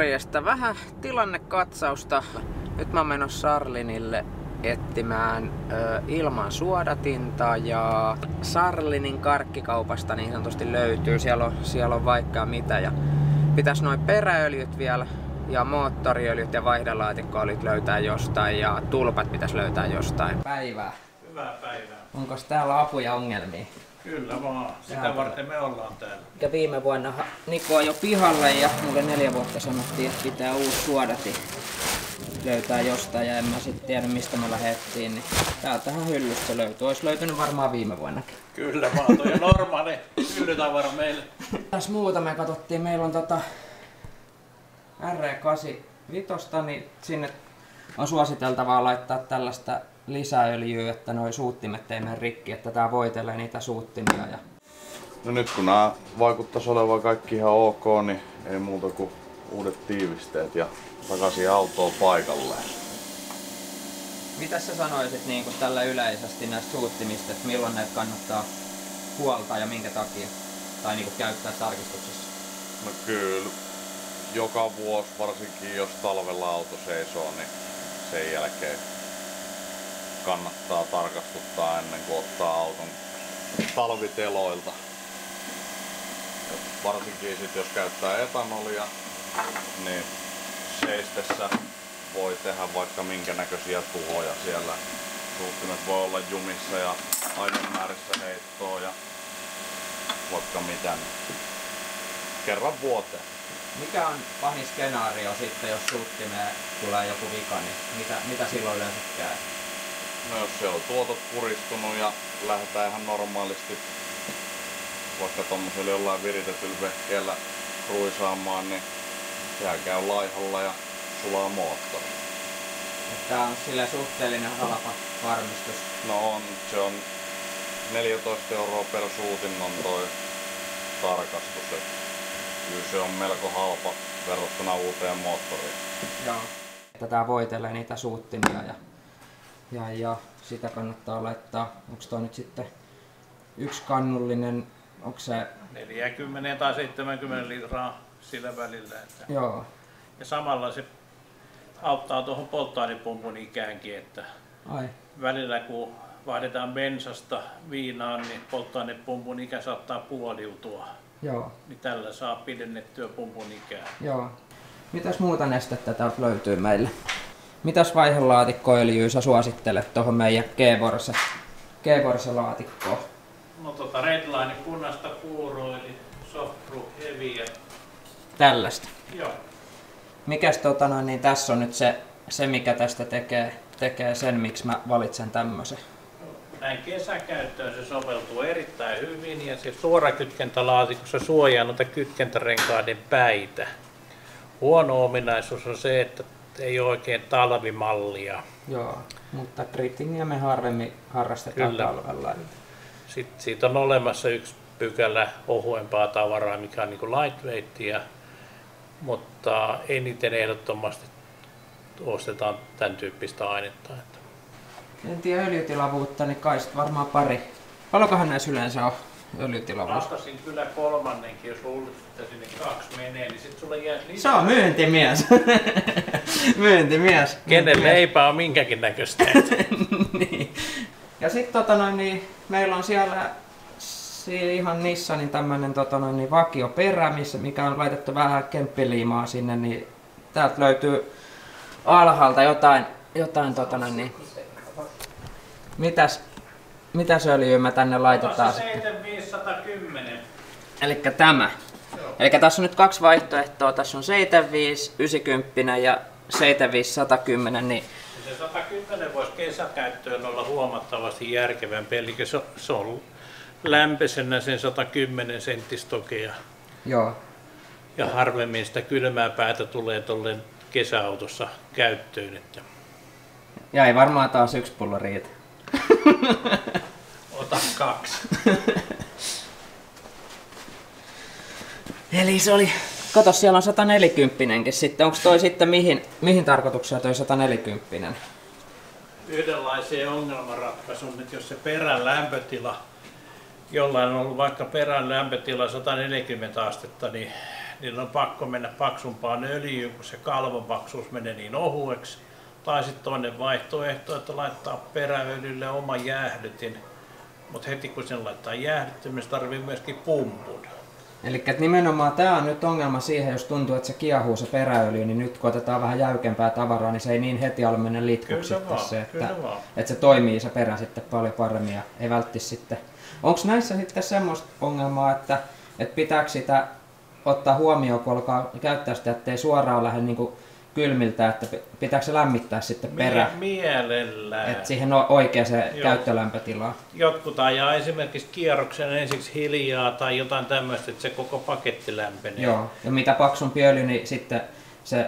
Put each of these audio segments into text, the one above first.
Morjesta. Vähän tilannekatsausta. Nyt mä oon menossa Sarlinille etsimään ö, ilman suodatinta ja Sarlinin karkkikaupasta niin sanotusti löytyy. Siellä on, siellä on vaikka mitä ja pitäisi noin peräöljyt vielä ja moottoriöljyt ja vaihdelaatikkoöljyt löytää jostain ja tulpat pitäisi löytää jostain. Päivää. Hyvää päivää. Onko täällä apuja ongelmia? Kyllä vaan. Sitä Täällä. varten me ollaan täällä. Ja viime vuonna Niko ajoi pihalle ja mulle neljä vuotta sanottiin, että pitää uusi suodati löytää jostain ja en mä sitten tiedä mistä me lähdettiin. Niin täältähän hyllystä löytyy. Olisi löytynyt varmaan viime vuonnakin. Kyllä vaan. Toi on normaali hyllytavara meille. Tässä muuta me katsottiin, meillä on tota R85, niin sinne on suositeltavaa laittaa tällaista lisäöljyä, että noi suuttimet ei mene rikki, että tää voitelee niitä suuttimia. Ja No nyt kun nämä vaikuttaisi olevan kaikki ihan ok, niin ei muuta kuin uudet tiivisteet ja takaisin autoon paikalleen. Mitä sä sanoisit niin kuin tällä yleisesti näistä suuttimista, että milloin näitä kannattaa huoltaa ja minkä takia? Tai niin kuin käyttää tarkistuksessa? No kyllä, joka vuosi, varsinkin jos talvella auto seisoo, niin sen jälkeen kannattaa tarkastuttaa ennen kuin ottaa auton talviteloilta. Ja varsinkin sit, jos käyttää etanolia, niin seistessä voi tehdä vaikka minkä näköisiä tuhoja siellä. Suuttimet voi olla jumissa ja ainemäärissä heittoa ja vaikka mitä. Kerran vuoteen. Mikä on pahin skenaario sitten, jos suuttimeen tulee joku vika, niin mitä, mitä silloin yleensä käy? No jos siellä on tuotot puristunut ja lähdetään ihan normaalisti vaikka tommosella jollain viritetyllä vehkeellä ruisaamaan, niin sehän käy laihalla ja sulaa moottori. Tämä on sille suhteellinen halpa varmistus. No on, se on 14 euroa per suutin on toi tarkastus. Et kyllä se on melko halpa verrattuna uuteen moottoriin. Joo. Että tää voitelee niitä suuttimia ja, ja, ja sitä kannattaa laittaa. Onko toi nyt sitten yksi kannullinen, onko se, 40 tai 70 litraa sillä välillä. Että. joo, Ja samalla se auttaa tuohon polttoainepumpun ikäänkin, että ai, välillä kun vaihdetaan bensasta viinaan, niin polttoainepumpun ikä saattaa puoliutua. joo, Niin tällä saa pidennettyä pumpun ikää. joo. Mitäs muuta nestettä täältä löytyy meille? Mitäs vaihelaatikkoöljyä sä suosittelet tuohon meidän G-Vorse, G-Vorse laatikkoon? No tota Redline punaista puuroa, eli heavy ja Tällaista. joo. Mikäs tota noin, niin tässä on nyt se, se mikä tästä tekee, tekee sen, miksi mä valitsen tämmöisen. Näin kesäkäyttöön se soveltuu erittäin hyvin ja se suorakytkentälaatikossa suojaa noita kytkentärenkaiden päitä. Huono ominaisuus on se, että ei ole oikein talvimallia. Joo, mutta driftingiä me harvemmin harrastetaan Kyllä. talvella. Sitten siitä on olemassa yksi pykälä ohuempaa tavaraa, mikä on niin kuin lightweightia, mutta eniten ehdottomasti ostetaan tämän tyyppistä ainetta. Että En tiedä öljytilavuutta, niin kai varmaan pari. Paljonkohan näissä yleensä on öljytilavuus? Ostasin kyllä kolmannenkin, jos luulet, että sinne kaksi menee, niin sitten sulle jää Se lisää. on myyntimies. myyntimies. Kenen leipä on minkäkin näköistä. niin. Ja sitten tota noin, niin meillä on siellä si- ihan Nissanin tämmönen tota noin, niin vakioperä, missä, mikä on laitettu vähän kemppiliimaa sinne, niin täältä löytyy alhaalta jotain, jotain tota noin, niin mitäs, mitäs öljyä me tänne laitetaan se sitten? 7510. Eli tämä. Eli tässä on nyt kaksi vaihtoehtoa. Tässä on 75, 90 ja 75, 110, niin Se 110 voisi kesäkäyttöön olla huomattavasti järkevämpi, eli se, se on lämpöisenä sen 110 senttistokea joo. ja harvemmin sitä kylmää päätä tulee tuolle kesäautossa käyttöön. Että Ja ei varmaan taas yksi pullo riitä. ota kaksi. Eli se oli... Kato, siellä on 140 sitten. Onko toi sitten mihin, mihin tarkoitukseen toi 140? Yhdenlaiseen ongelmanratkaisuun, että jos se perän lämpötila, jollain on ollut vaikka perän lämpötila 140 astetta, niin niin on pakko mennä paksumpaan öljyyn, kun se kalvon paksuus menee niin ohueksi. Tai sitten toinen vaihtoehto, että laittaa peräöljylle oma jäähdytin. Mutta heti kun sen laittaa jäähdyttimen, se tarvii myöskin pumpun. Eli nimenomaan tämä on nyt ongelma siihen, jos tuntuu, että se kiehuu se peräöljy, niin nyt kun otetaan vähän jäykempää tavaraa, niin se ei niin heti ole mennä litkuksi Kyllä vaan, se, että, kyllä vaan. että se toimii se perä sitten paljon paremmin ja ei välttis sitten. Onko näissä sitten semmoista ongelmaa, että, että pitääkö sitä ottaa huomioon, kun alkaa käyttää sitä, ettei suoraan lähde niin kuin kylmiltä, että pi- pitääkö se lämmittää sitten perä, Mie- mielellään. että siihen on oikea se Joo. käyttölämpötila. Jotkut ajaa esimerkiksi kierroksen ensiksi hiljaa tai jotain tämmöistä, että se koko paketti lämpenee. Joo, ja mitä paksumpi öljy, niin sitten se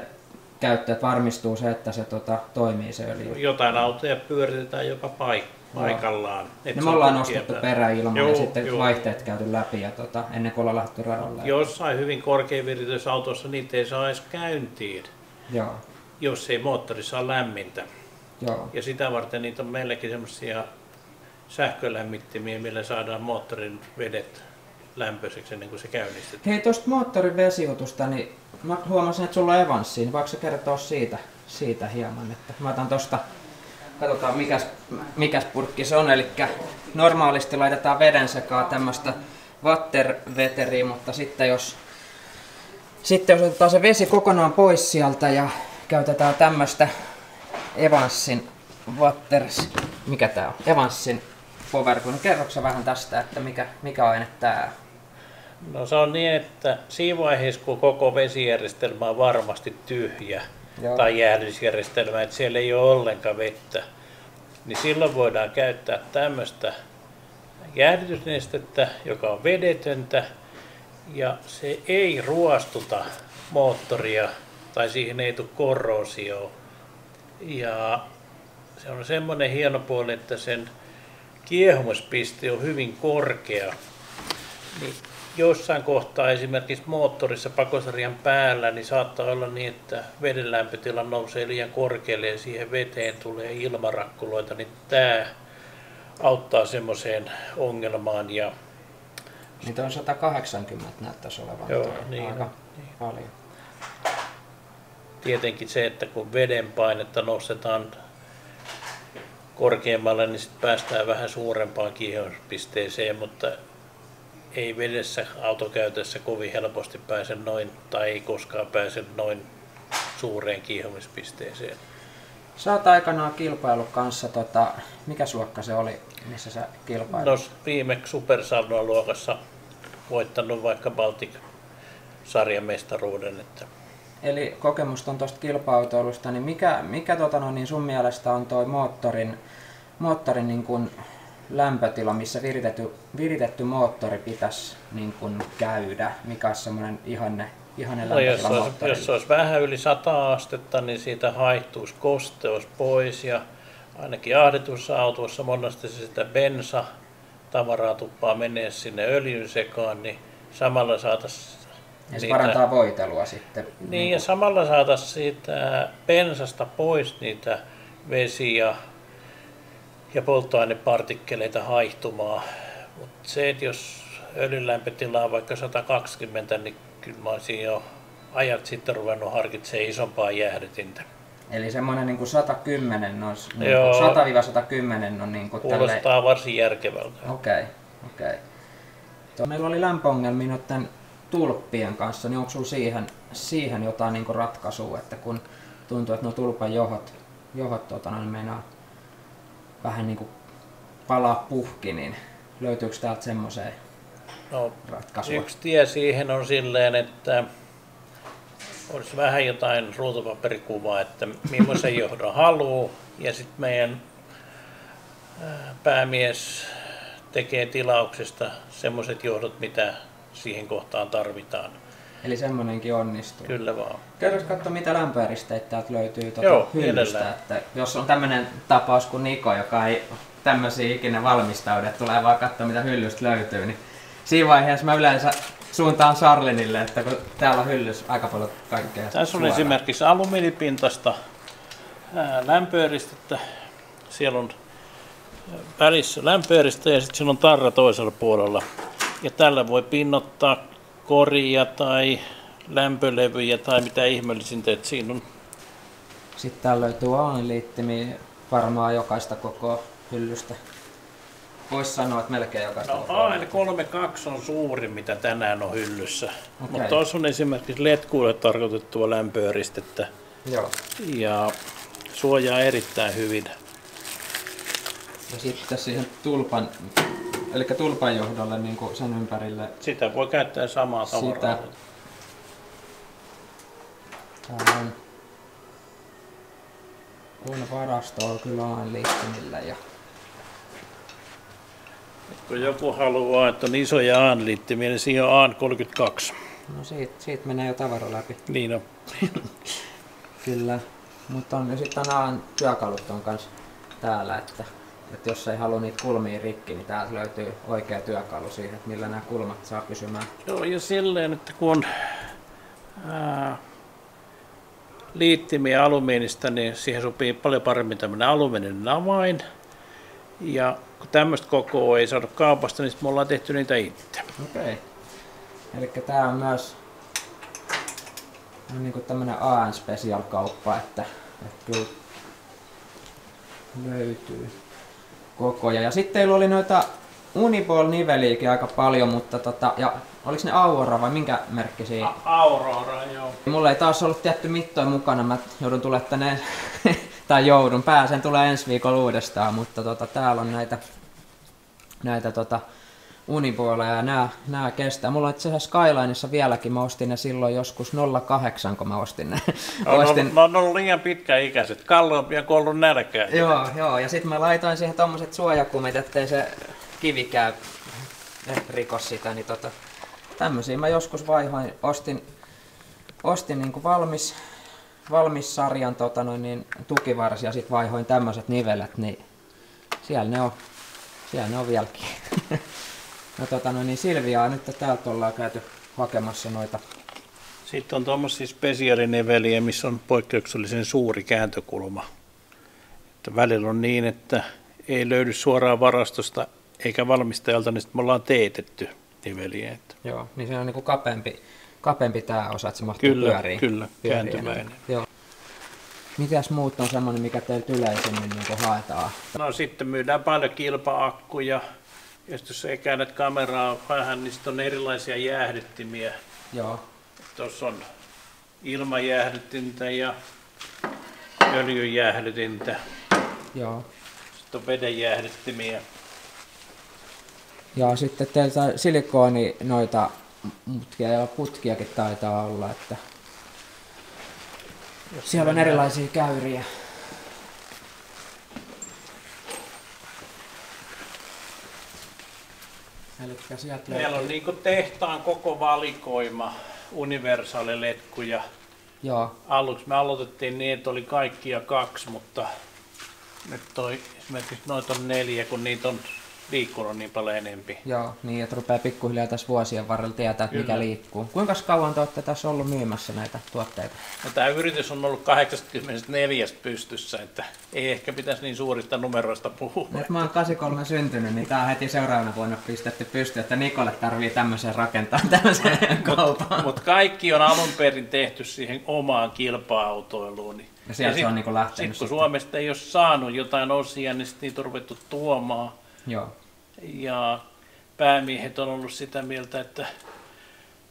käyttö, että varmistuu se, että se tota, toimii se öljy. Jotain autoja pyöritetään jopa paik- paikallaan. Et No me ollaan nostettu peräilman ja sitten joo. vaihteet käyty läpi ja tota, ennen kuin ollaan lähdetty radalle. Jossain hyvin korkeaviritysautossa niitä ei saa edes käyntiin, Joo, jos ei moottori saa lämmintä. joo. Ja sitä varten niitä on meilläkin semmoisia sähkölämmittimiä, millä saadaan moottorin vedet lämpöiseksi ennen kuin se käynnistetään. Hei, tuosta moottorin vesiutusta, niin mä huomasin, että sulla on Evanssi, niin voiko sä kertoa siitä, siitä hieman? Että mä otan tosta, katsotaan mikäs, mikäs purkki se on, eli normaalisti laitetaan veden sekaan tämmöistä vatterveteriä, mutta sitten jos, sitten jos otetaan se vesi kokonaan pois sieltä ja käytetään tämmöistä Evanssin Watters, mikä tää on? Evanssin Power, kun kerroksä vähän tästä, että mikä, mikä aine tää on? No se on niin, että siinä vaiheessa, kun koko vesijärjestelmä on varmasti tyhjä, Joo. tai jäähdysjärjestelmä, että siellä ei ole ollenkaan vettä, niin silloin voidaan käyttää tämmöistä jäähdytysnestettä, joka on vedetöntä, ja se ei ruostuta moottoria, tai siihen ei tule korroosio. Ja se on semmoinen hieno puoli, että sen kiehumispiste on hyvin korkea, niin jossain kohtaa esimerkiksi moottorissa pakosarjan päällä, niin saattaa olla niin, että veden lämpötila nousee liian korkealle ja siihen veteen tulee ilmarakkuloita, niin tämä auttaa semmoiseen ongelmaan. Ja Niitä on 180 näyttäisi olevan. Joo, toi. niin Aika on. paljon. tietenkin se, että kun veden painetta nostetaan korkeammalle, niin sitten päästään vähän suurempaan kiihdyspisteeseen, mutta ei vedessä autokäytössä kovin helposti pääse noin, tai ei koskaan pääse noin suureen kiihomispisteeseen. Sä oot aikanaan kilpailu kanssa, tota, mikä luokka se oli, missä sä kilpailit? No viime Supersalnoa luokassa voittanut vaikka Baltic sarjan mestaruuden, että Eli kokemusta on tuosta kilpa-autoilusta, niin mikä, mikä tota, no, niin sun mielestä on toi moottorin, moottorin niin kun lämpötila, missä viritetty, viritetty moottori pitäisi niin kun käydä? Mikä olisi semmoinen ihanne, ihanne No, jos, olisi, jos olisi vähän yli 100 astetta, niin siitä haihtuisi kosteus pois ja ainakin ahdetussa autossa monesti se sitä bensa tavaraa tuppaa menee sinne öljyn sekaan, niin samalla saataisiin Ja se parantaa voitelua sitten. Niin, ja samalla saataisiin siitä bensasta pois niitä vesi- ja, ja polttoainepartikkeleita haihtumaan. Mutta se, että jos öljyn lämpötila on vaikka 120, niin kyllä mä olisin jo ajat sitten ruvennut harkitsemaan isompaa jäähdytintä. Eli semmoinen niin 110 on, niin Joo. 100-110 on niin kuin tälle... Kuulostaa varsin järkevältä. Okei, okei. Okay. Meillä oli lämpöongelmia noiden tulppien kanssa, niin onko sulla siihen, siihen jotain niin ratkaisua, että kun tuntuu, että nuo tulpan johot, johot tota, noin meinaa vähän niin kuin palaa puhki, niin löytyykö täältä semmoiseen No, ratkaisua? Yksi tie siihen on silleen, että olisi vähän jotain ruutupaperikuvaa, että millaisen johdon haluaa. Ja sitten meidän ää, päämies tekee tilauksesta semmoiset johdot, mitä siihen kohtaan tarvitaan. Eli semmoinenkin onnistuu. Kyllä vaan. Käydäänkö katsoa, mitä lämpöeristeitä täältä löytyy tuota Joo, hyllystä, että jos on tämmöinen tapaus kuin Niko, joka ei tämmöisiä ikinä valmistaudu, että tulee vaan katsoa, mitä hyllystä löytyy, niin siinä vaiheessa mä yleensä suuntaan Sarlinille, että kun täällä on hyllys aika paljon kaikkea Tässä on suoraa. esimerkiksi alumiinipintasta lämpöeristettä. Siellä on välissä lämpöeristä ja sitten on tarra toisella puolella. Ja tällä voi pinnottaa koria tai lämpölevyjä tai mitä ihmeellisintä, että siinä on Sitten täällä löytyy aanliittimiä varmaan jokaista koko hyllystä. Voisi sanoa, että melkein jokaista No koko AL32 on suurin, mitä tänään on hyllyssä. Okei. Mutta tuossa on esimerkiksi letkuille tarkoitettua lämpöeristettä Joo. ja suojaa erittäin hyvin. Ja sitten siihen tulpan, eli tulpan johdolle niin kuin sen ympärille. Sitä voi käyttää samaa tavaraa. Sitä. Täällä on varastoa kyllä aanliittimillä ja Kun joku haluaa, että on isoja AN-liittimiä, niin siinä on AN32. no siitä, siitä menee jo tavara läpi. Niin on. Kyllä. Mutta on, sitten on aan työkalut on kanssa täällä, että, että jos ei halua niitä kulmia rikki, niin täältä löytyy oikea työkalu siihen, että millä nämä kulmat saa pysymään. Joo, ja silleen, että kun on ää, liittimiä alumiinista, niin siihen sopii paljon paremmin tämmöinen alumiininen avain. Ja kun tämmöistä kokoa ei saada kaupasta, niin sit me ollaan tehty niitä itse. Okei. Eli tää on myös on niinku tämmönen AN Special kauppa, että, että kyllä löytyy kokoja. Ja sitten teillä oli noita Uniball niveliäkin aika paljon, mutta tota, ja oliks ne Aura vai minkä merkkisiä? Aurora, joo. Mulla ei taas ollut tietty mittoja mukana, mä joudun tulemaan tänne, tai joudun, pääsen tulee ensi viikolla uudestaan, mutta tota, täällä on näitä, näitä tota, unipuoleja ja nää, nää kestää. Mulla on itse asiassa Skylineissa vieläkin, mä ostin ne silloin joskus 08, kun mä ostin ne. On, ostin, on, on ollut liian pitkäikäiset. Kalle on pian kuollut nälkään. Joo, joo, ja sitten mä laitoin siihen tommoset suojakumit, ettei se kivi käy eh, rikos sitä, niin tota, tämmösiä mä joskus vaihoin, ostin, ostin niinku valmis, valmis sarjan tota noin, niin, tukivarsi ja sit vaihoin tämmöiset nivelet, niin siellä ne on, siellä ne on vieläkin. no tota noin, niin Silviaa nyt täältä ollaan käyty hakemassa noita, Sitten on tuommoisia spesiaalineveliä, missä on poikkeuksellisen suuri kääntökulma. Että välillä on niin, että ei löydy suoraan varastosta eikä valmistajalta, niin sitten me ollaan teetetty niveliä. Joo, niin se on niinku kapeampi, kapeampi tää osa, että se mahtuu Kyllä, pyöriin. kyllä, pyöriin kääntymäinen. Joo. Mitäs muut on semmonen, mikä teiltä yleisemmin niin haetaan? No sitten myydään paljon kilpa-akkuja. Ja sitten jos ei käännät kameraa vähän, niin sitten on erilaisia jäähdyttimiä. Joo, Tuossa on ilmajäähdytintä ja öljyjäähdytintä. joo. Sitten on vedenjäähdyttimiä. Ja sitten teiltä silikooni noita mutkia ja putkiakin taitaa olla, että siellä on erilaisia käyriä. Eli sieltä Meillä on niinku tehtaan koko valikoima universaaliletkuja. Joo, Aluksi me aloitettiin niin, että oli kaikkia kaksi, mutta nyt toi esimerkiksi noita on neljä, kun niitä on liikkunut niin paljon enempi. joo, niin että rupeaa pikkuhiljaa tässä vuosien varrella tietää, että mikä liikkuu. Kuinka kauan te olette tässä ollut myymässä näitä tuotteita? No, tämä yritys on ollut 84 pystyssä, että ei ehkä pitäisi niin suurista numeroista puhua. Nyt mä oon 83 syntynyt, niin tää on heti seuraavana vuonna pistetty pysty, että Nikolle tarvii tämmöisen rakentaa tämmöisen kaupan. Mutta kaikki on alun perin tehty siihen omaan kilpa-autoiluun. Niin- Ja sieltä se on niinku lähtenyt Sitten kun sitten. Suomesta ei ole saanut jotain osia, niin sitten niitä on ruvettu tuomaan. Joo, Ja päämiehet on ollut sitä mieltä, että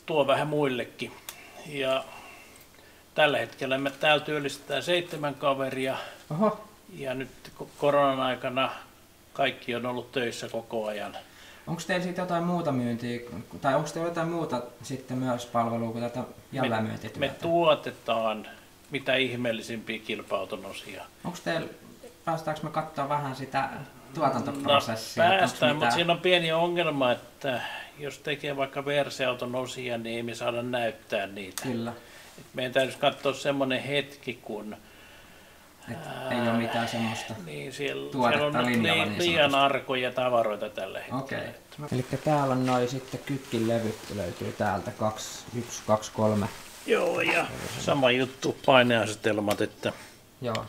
tuo vähän muillekin. Ja tällä hetkellä me täällä työllistetään seitsemän kaveria. oho, Ja nyt ko- koronan aikana kaikki on ollut töissä koko ajan. onko teillä sitten jotain muuta myyntiä, tai onko teillä jotain muuta sitten myös palvelua kuin tätä Me, jälleenmyyntityötä? me tuotetaan mitä ihmeellisimpiä kilpa-auton osia. Onko teillä, päästäänkö me katsoa vähän sitä No, tuotantoprosessia? että onks päästään, mutta siinä on pieni ongelma, että jos tekee vaikka verseauton osia, niin ei me saada näyttää niitä. Kyllä, Et meidän täytyisi katsoa semmoinen hetki, kun et ei ole mitään semmoista. niin siellä, Tuoretta siellä on linjalla li, niin liian arkoja tavaroita tällä hetkellä. Okei. Eli täällä on noin sitten kytkin levyt löytyy täältä, kaksi, yksi, kaksi, kolme. Joo, ja sama juttu paineasetelmat, että Joo.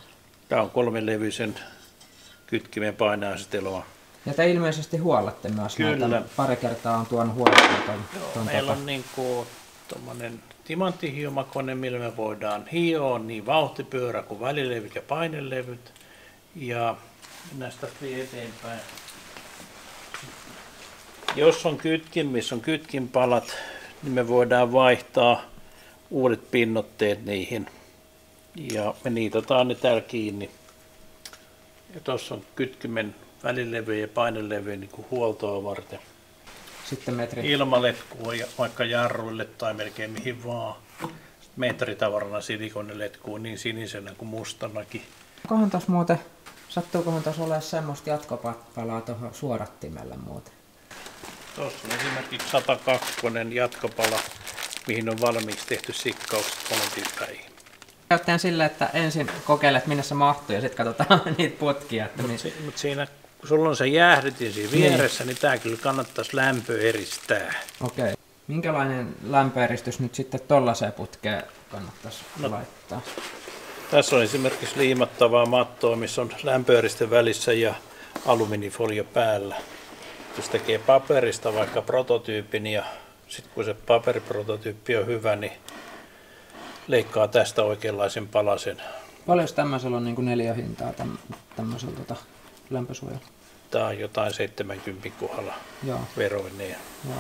tämä on kolmilevyisen kytkimen paineasetelma. Ja te ilmeisesti huollatte myös Kyllä. näitä. Pari kertaa on tuon huollettu ton, Joo, ton meillä tota, on niin kuin tuommoinen timanttihiomakone, millä me voidaan hioa niin vauhtipyörä kuin välilevyt ja painelevyt. Ja vielä eteenpäin. Jos on kytkin, missä on kytkinpalat, niin me voidaan vaihtaa uudet pinnotteet niihin. Ja me niitataan ne täällä kiinni. Ja tuossa on kytkimen välilevy ja painelevy niin kuin huoltoa varten. Sitten metri. Ilmaletkua ja vaikka jarruille tai melkein mihin vaan. Metritavarana silikoneletkuu niin sinisenä kuin mustanakin. Kohan tos muuten, sattuukohan tos olemaan semmoista jatkopalaa tuohon suorattimelle muuten? Tuossa on esimerkiksi 102 jatkopala, mihin on valmiiksi tehty sikkaukset molempiin päihin. Käyttäen sille, että ensin kokeilet minne se mahtuu ja sitten katsotaan niitä putkia. Että Mutta niin, si- mut siinä, kun sulla on se jäähdytin siinä vieressä, niin, tää kyllä kannattaisi lämpö eristää. Okei. Okay. Minkälainen lämpöeristys nyt sitten tollaiseen putkeen kannattaisi no. laittaa? Tässä on esimerkiksi liimattavaa mattoa, missä on lämpöeriste välissä ja alumiinifolio päällä. Jos tekee paperista vaikka prototyypin ja sitten kun se paperiprototyyppi on hyvä, niin leikkaa tästä oikeanlaisen palasen. Paljon tämmöisellä on niin kuin neljä hintaa täm, tämmöisellä tota, lämpösuojalla? Tämä on jotain 70 kohdalla Joo, veroineen. joo.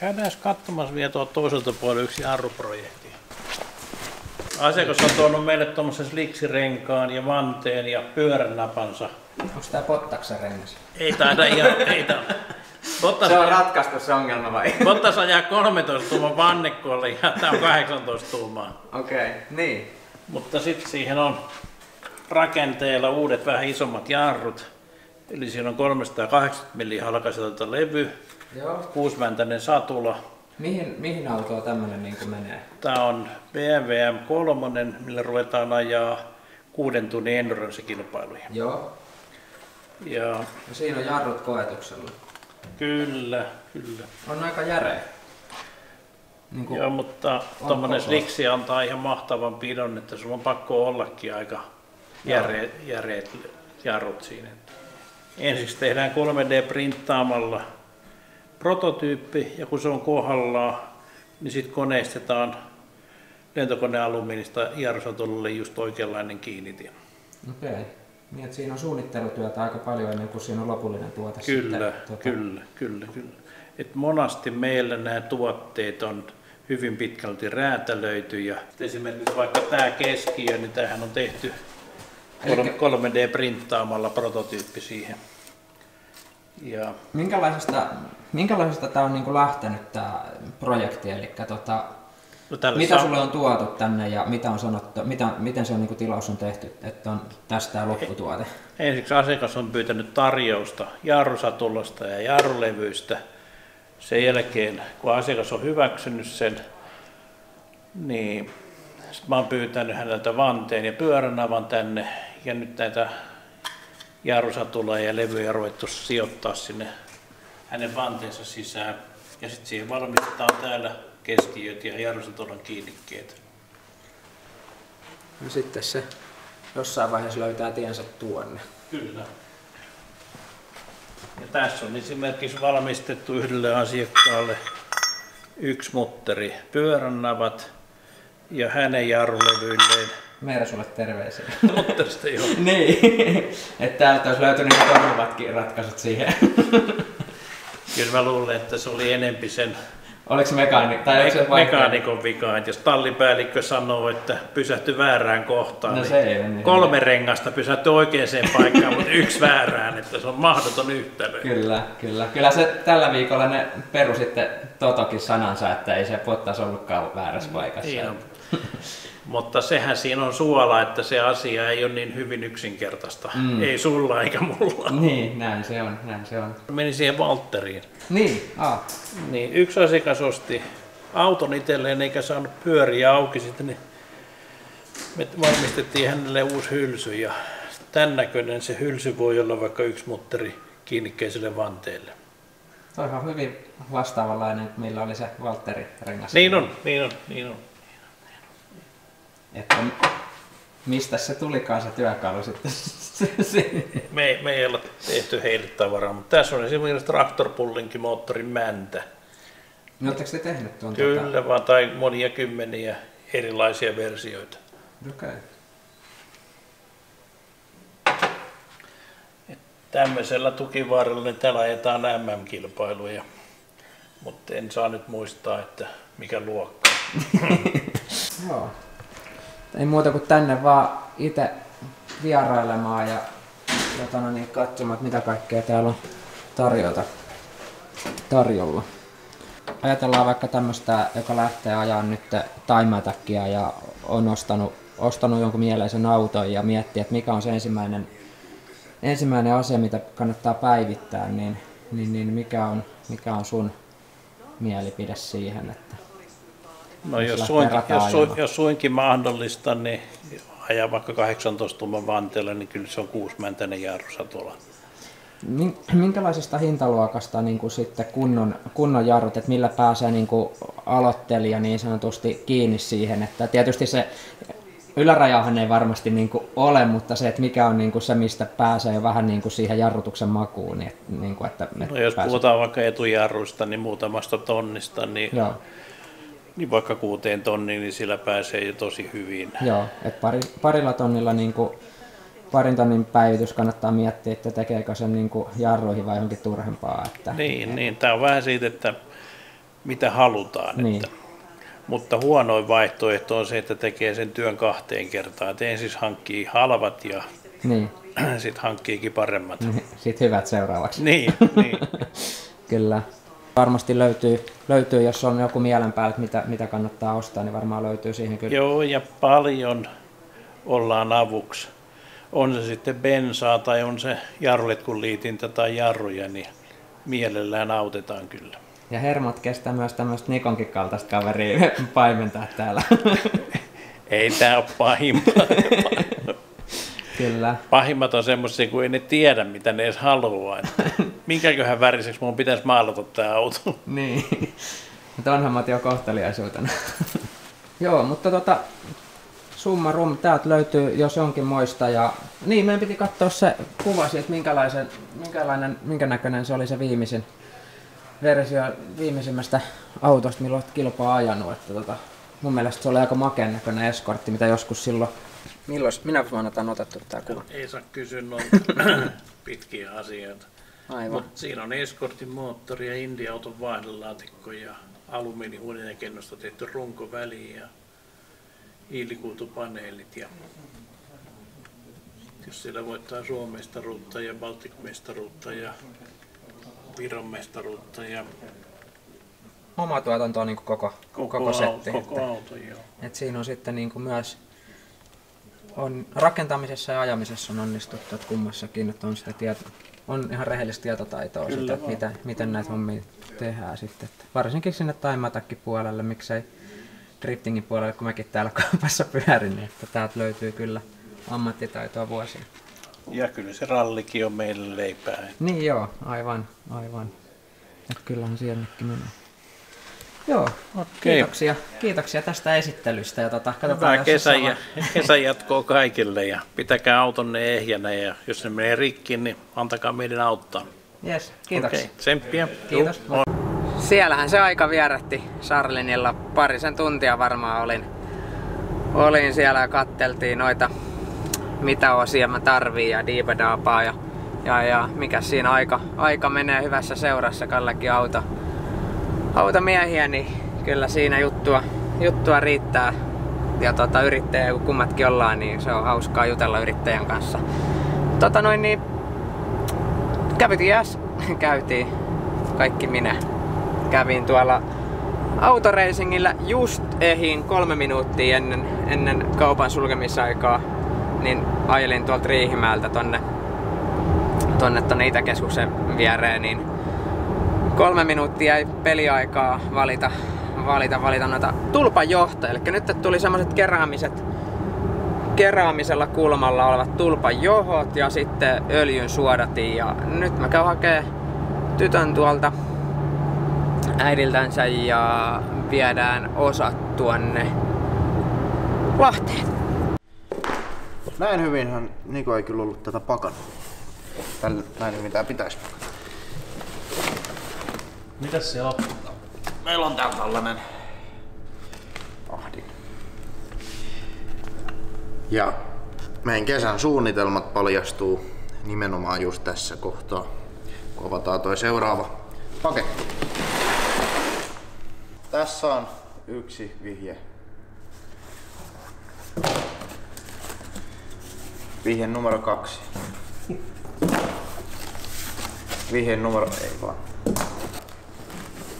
Käydään katsomassa vielä tuolta toiselta puolelta yksi jarruprojekti. Asiakas on tuonut meille tuommoisen sliksirenkaan ja vanteen ja pyörän napansa. Onko tää Pottaksen rengas? Ei taida ihan, ei taida. Bottas, Se on ratkaistu se ongelma vai? Bottas ajaa 13 tuuman vannekolle ja tämä on 18 tuumaa. Okei, okay. niin. Mutta sitten siihen on rakenteella uudet vähän isommat jarrut. Eli siinä on 380 mm halkaiselta levy, Joo. satula. Mihin, mihin autoon tämmönen niin menee? Tämä on BMW M3, millä ruvetaan ajaa kuuden tunnin endurance-kilpailuja. Joo. Ja Ja siinä on jarrut koetuksella. Kyllä, kyllä. On aika järeä. Niin kuin, Joo, mutta tuommoinen sliksi antaa ihan mahtavan pidon, että sulla on pakko ollakin aika järeät, järeät jarrut siinä. Ensiksi tehdään 3D-printtaamalla prototyyppi ja kun se on kohdallaan, niin sitten koneistetaan lentokonealumiinista jarrusatulle just oikeanlainen kiinnitin. Okei. Okay. Niin, että siinä on suunnittelutyötä aika paljon ennen kuin siinä on lopullinen tuote Kyllä, sitten. Tota, kyllä, kyllä, kyllä. Et monasti meillä nämä tuotteet on hyvin pitkälti räätälöity ja esimerkiksi vaikka tämä keskiö, niin tämähän on tehty Elikkä- 3D-printtaamalla prototyyppi siihen. Ja Minkälaisesta, minkälaisesta tämä on niin kuin lähtenyt tämä projekti? Eli tota, no mitä saa- sulle on tuotu tänne ja mitä on sanottu, mitä, miten se on niin kuin tilaus on tehty, että on tästä lopputuote? Ensiksi asiakas on pyytänyt tarjousta jarrusatulasta ja jarrulevyistä. Sen jälkeen, kun asiakas on hyväksynyt sen, niin mä oon pyytänyt häneltä vanteen ja pyöränavan tänne. Ja nyt näitä jarrusatuloja ja levyjä ruvettu sijoittaa sinne hänen vanteensa sisään. Ja sitten siihen valmistetaan täällä keskiöt ja jarrusatulan kiinnikkeet. No sitten se jossain vaiheessa löytää tiensä tuonne. Kyllä. Ja tässä on esimerkiksi valmistettu yhdelle asiakkaalle yksi mutteri pyörännavat ja hänen jarrulevyilleen Meera sulle terveisiä. mutterista jo. niin, että täältä olisi löytynyt ne toimivatkin ratkaisut siihen. Kyllä mä luulen, että se oli enempi sen Oliko se mekaani, tai oliko se mekaanikon vika, että jos tallipäällikkö sanoo, että pysähty väärään kohtaan, No niin se ei niin kolme rengasta pysähty oikeaan paikkaan, mutta yksi väärään, että se on mahdoton yhtälö. Kyllä, kyllä. Kyllä se tällä viikolla ne peru sitten Totokin sanansa, että ei se Pottas ollutkaan väärässä paikassa. Niin on. Mutta sehän siinä on suola, että se asia ei ole niin hyvin yksinkertaista. Mm. Ei sulla eikä mulla. Niin, näin se on, näin se on. Menin siihen Valtteriin. Niin, ah, Niin yksi asiakas osti auton itselleen eikä saanut pyöriä auki sitten, niin me valmistettiin hänelle uusi hylsy ja tämän näköinen se hylsy voi olla vaikka yksi mutteri kiinnikkeiselle vanteelle. toihan on hyvin vastaavanlainen, millä oli se Valtteri rengas. Niin on, niin on, niin on. Että mistä se tulikaan se työkalu sitten? Me, ei- me ei olla tehty heille tavaraa, mutta tässä on esimerkiksi traktorpullinkin moottorin mäntä. No, oletteko te tehnyt tuon? Kyllä, vaan tai monia kymmeniä erilaisia versioita. Okei. Okay. Tämmöisellä tukivarrella niin täällä ajetaan MM-kilpailuja, mutta en saa nyt muistaa, että mikä luokka. Joo. Ei muuta kuin tänne vaan itse vierailemaan ja jotana, niin katsomaan, mitä kaikkea täällä on tarjota, tarjolla. Ajatellaan vaikka tämmöistä, joka lähtee ajaa nyt taimatakkia ja on ostanut, ostanut jonkun mieleisen auton ja miettii, että mikä on se ensimmäinen, ensimmäinen asia, mitä kannattaa päivittää, niin, niin, niin mikä, on, mikä on sun mielipide siihen, että No Jos rataa jos, su, jos suinkin mahdollista, niin ajaa vaikka 18 tuuman vanteella, niin kyllä se on kuusimäntäinen jarrussa tuolla. Min- Minkälaisesta hintaluokasta niin kuin sitten kunnon, kunnon jarrut, että millä pääsee niin kuin aloittelija niin sanotusti kiinni siihen, että tietysti se ylärajahan ei varmasti niin kuin ole, mutta se, että mikä on niin kuin se, mistä pääsee jo vähän niin kuin siihen jarrutuksen makuun, niin, että, niin kuin, että No jos pääsee- puhutaan vaikka etujarruista, niin muutamasta tonnista, niin, Joo, niin vaikka kuuteen tonniin, niin sillä pääsee jo tosi hyvin. joo että pari, parilla tonnilla niin kuin, parin tonnin päivitys kannattaa miettiä, että tekeekö sen niin kuin jarruihin vai johonkin turhempaa. Että, Niin, niin. tämä on vähän siitä, että mitä halutaan. Niin. Että. Mutta huonoin vaihtoehto on se, että tekee sen työn kahteen kertaan. Et ensin hankkii halvat ja Niin, sitten hankkiikin paremmat. sitten hyvät seuraavaksi. Niin, niin. Kyllä. Varmasti löytyy, löytyy, jos on joku mielen päällä, että mitä, mitä kannattaa ostaa, niin varmaan löytyy siihen kyllä. Joo, ja paljon ollaan avuksi. On se sitten bensaa tai on se jarruletkun liitintä tai jarruja, niin mielellään autetaan kyllä. Ja hermot kestää myös tämmöistä Nikonkin kaltaista kaveria paimentaa täällä. Ei tämä ole pahimmat. kyllä. Pahimmat on semmoisia, kun ei ne tiedä, mitä ne edes haluaa. Että minkäköhän väriseksi mun pitäisi maalata tämä auto. Niin. Mutta onhan mä jo kohteliaisuutena. Joo, mutta tota, summa rum, täältä löytyy jos jonkin moista. Ja... Niin, meidän piti katsoa se kuva siitä, minkälaisen, minkälainen, minkä näköinen se oli se viimeisin versio viimeisimmästä autosta, milloin olet kilpaa ajanut. Että tota, mun mielestä se oli aika makeen näköinen eskortti, mitä joskus silloin... Milloin, minä vuonna tämä on otettu tämä kuva? Ei saa kysyä noita pitkiä asioita. Aivan. Mut siinä on eskortin moottori ja India-auton vaihdelaatikko ja alumiinihuoneenkennosta tehty runkoväli ja hiilikuitupaneelit. Ja jos siellä voittaa Suomen mestaruutta ja Baltic mestaruutta ja Viron mestaruutta ja Oma tuotanto on niin koko, koko, koko setti. Koko että- auto, joo. Et siinä on sitten niin kuin myös on rakentamisessa ja ajamisessa on onnistuttu, että kummassakin että on, sitä tieto, on ihan rehellistä tietotaitoa Kyllä sitä, että vaan. miten, näitä hommia tehdään sitten. Että varsinkin sinne taimatakki puolelle, miksei driftingin puolelle, kun mäkin täällä kaupassa pyörin, niin että täältä löytyy kyllä ammattitaitoa vuosia. Ja kyllä se rallikin on meille leipää. Niin joo, aivan, aivan. Että kyllähän siellekin menee. Joo, kiitoksia, kiitoksia tästä esittelystä ja tota, katsotaan Hyvää jos kesä, jossain ja, kesä jatkoa kaikille ja pitäkää autonne ehjänä ja jos ne menee rikki, niin antakaa meidän auttaa. Yes, kiitoksia. Okei, tsemppiä. Kiitos. Moi. Siellähän se aika vierähti Sarlinilla. Parisen tuntia varmaan olin, olin siellä ja katteltiin noita, mitä osia mä tarviin ja diibadaapaa ja, ja, ja mikä siinä aika, aika menee hyvässä seurassa Kallekin auto, automiehiä, niin kyllä siinä juttua, juttua riittää. Ja tota, yrittäjä, kun kummatkin ollaan, niin se on hauskaa jutella yrittäjän kanssa. Tota noin, niin kävitin jäs, käytiin kaikki minä. Kävin tuolla autoreisingillä just ehin kolme minuuttia ennen, ennen kaupan sulkemisaikaa, niin ajelin tuolta Riihimäeltä tonne, tonne, tonne Itäkeskuksen viereen, niin kolme minuuttia ei peliaikaa valita, valita, valita noita tulpajohtoja. Eli nyt tuli semmoiset keräämiset, keräämisellä kulmalla olevat tulpajohot ja sitten öljyn suodatin. Ja nyt mä käyn hakee tytön tuolta äidiltänsä ja viedään osat tuonne Lahteen. Näin hyvinhän Niko ei kyllä ollut tätä pakannut. Tällä, näin tää pitäisi pakata. Mitäs se on? meillä on täällä tällainen ahdin. Ja meidän kesän suunnitelmat paljastuu nimenomaan just tässä kohtaa, kun avataan toi seuraava paketti. Tässä on yksi vihje. Vihje numero kaksi. Vihje numero... ei vaan.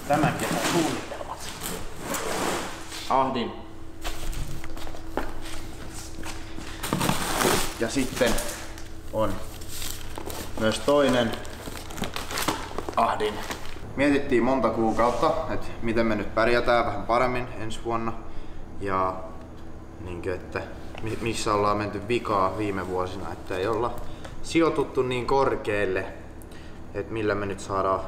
Tämän kesän suunnitelmat. Ahdin. Ja sitten on myös toinen ahdin. Mietittiin monta kuukautta, että miten me nyt pärjätään vähän paremmin ensi vuonna. Ja niin kuin, että mi- missä ollaan menty vikaa viime vuosina, että ei olla sijoituttu niin korkealle, että millä me nyt saadaan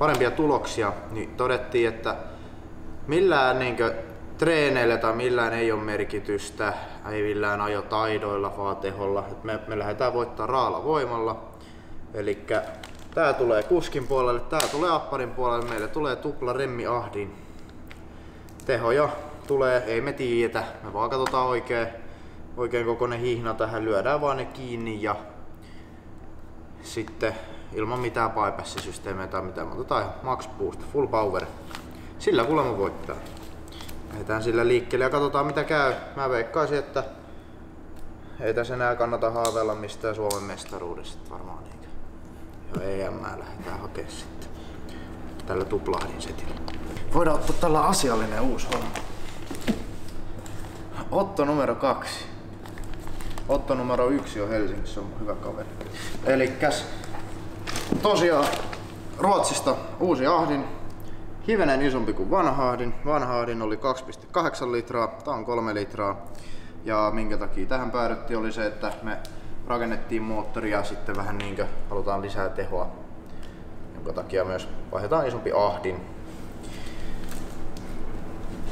parempia tuloksia, niin todettiin, että millään niin treeneillä tai millään ei ole merkitystä, ei millään ajotaidoilla, vaan teholla. Me, me lähdetään voittaa raalla voimalla. Eli tää tulee kuskin puolelle, tää tulee apparin puolelle, meille tulee tupla remmi ahdin. Tehoja tulee, ei me tiedetä, me vaan katsotaan oikein, oikein kokoinen hihna tähän, lyödään vaan ne kiinni ja sitten ilman mitään bypass-systeemejä tai mitään, otetaan ihan max boost, full power. Sillä kuulemma voittaa. Lähdetään sillä liikkeelle ja katsotaan mitä käy. Mä veikkaisin, että ei tässä enää kannata haaveilla mistään Suomen mestaruudesta varmaan niitä. Jo EM lähdetään hakemaan sitten. Tällä tuplahdin setillä. Voidaan ottaa tällä asiallinen uusi homma. Otto numero kaksi. Otto numero yksi on Helsingissä, on hyvä kaveri. Elikkäs tosiaan Ruotsista uusi ahdin, hivenen isompi kuin vanha ahdin. Vanha ahdin oli 2,8 litraa, tää on 3 litraa. Ja minkä takia tähän päädyttiin oli se, että me rakennettiin moottoria sitten vähän niinkö halutaan lisää tehoa. Jonka takia myös vaihdetaan isompi ahdin.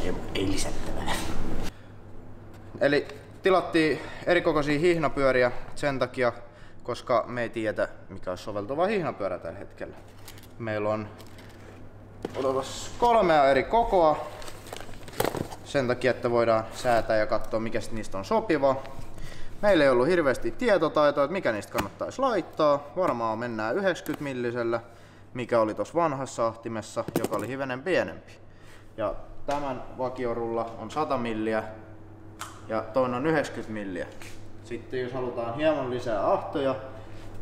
Ei, ei lisättävää. Eli tilattiin erikokoisia hihnapyöriä sen takia, koska me ei tiedä mikä on soveltuva hihnapyörä tällä hetkellä. Meillä on kolmea eri kokoa sen takia, että voidaan säätää ja katsoa mikä niistä on sopiva. Meillä ei ollut hirveästi tietotaitoa, että mikä niistä kannattaisi laittaa. Varmaan mennään 90 millisellä, mikä oli tuossa vanhassa ahtimessa, joka oli hivenen pienempi. Ja tämän vakiorulla on 100 milliä ja toinen on 90 milliä. Sitten jos halutaan hieman lisää ahtoja,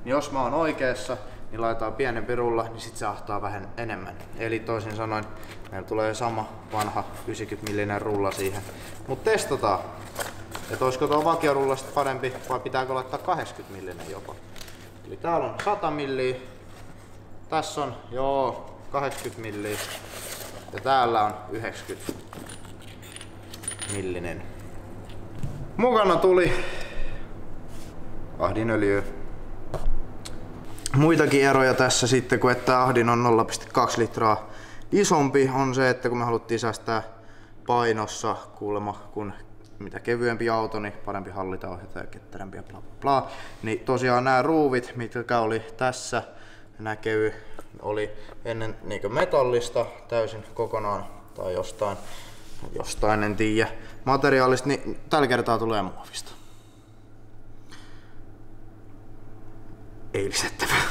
niin jos mä oon oikeassa, niin laitetaan pienempi rulla, niin sit se ahtaa vähän enemmän. Eli toisin sanoen, meillä tulee sama vanha 90 millinen rulla siihen. Mut testataan, että olisiko tuo vakiorulla sitten parempi vai pitääkö laittaa 80 millinen jopa. Eli täällä on 100 milliä, tässä on joo 80 milliä ja täällä on 90 millinen. Mukana tuli ahdinöljyä. Muitakin eroja tässä sitten, kun että ahdin on 0,2 litraa isompi, on se, että kun me haluttiin säästää painossa kuulemma, kun mitä kevyempi auto, niin parempi hallita ohjata ja ketterämpi ja bla bla. Niin tosiaan nämä ruuvit, mitkä oli tässä näkyy, oli ennen niin metallista täysin kokonaan tai jostain, jostain en tiedä, materiaalista, niin tällä kertaa tulee muovista. Ei lisättävää.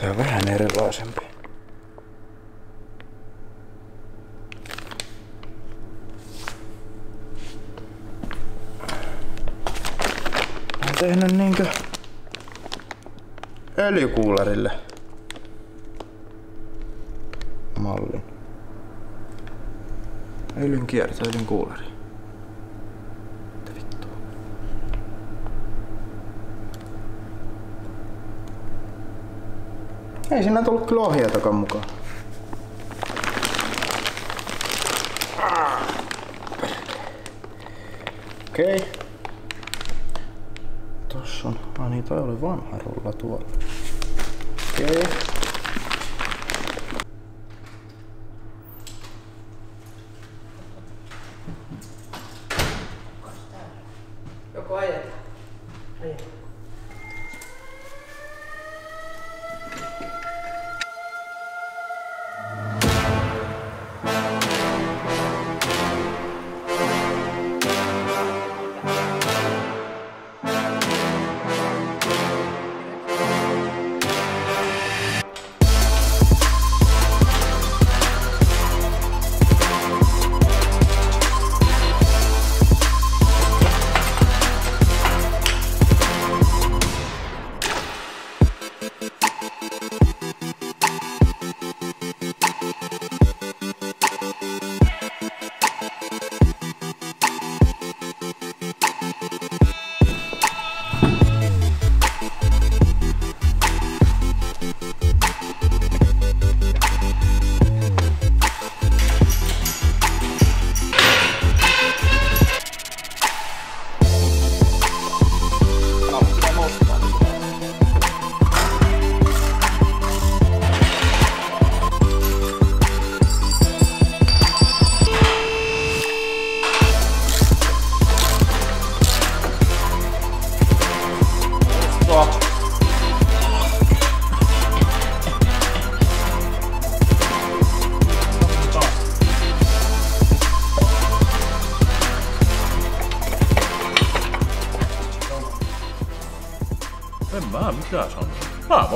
Tää on vähän erilaisempi. Mä oon tehnyt niinkö öljykuularille Öljyn kierto, öljyn kuulari. Mitä vittua? Ei siinä tullut kyllä ohjeitakaan mukaan. Okei. Okay. Tossa on, ah niin toi oli vanha rulla tuolla. Okei. Okay. Mä mitä sanon? Mä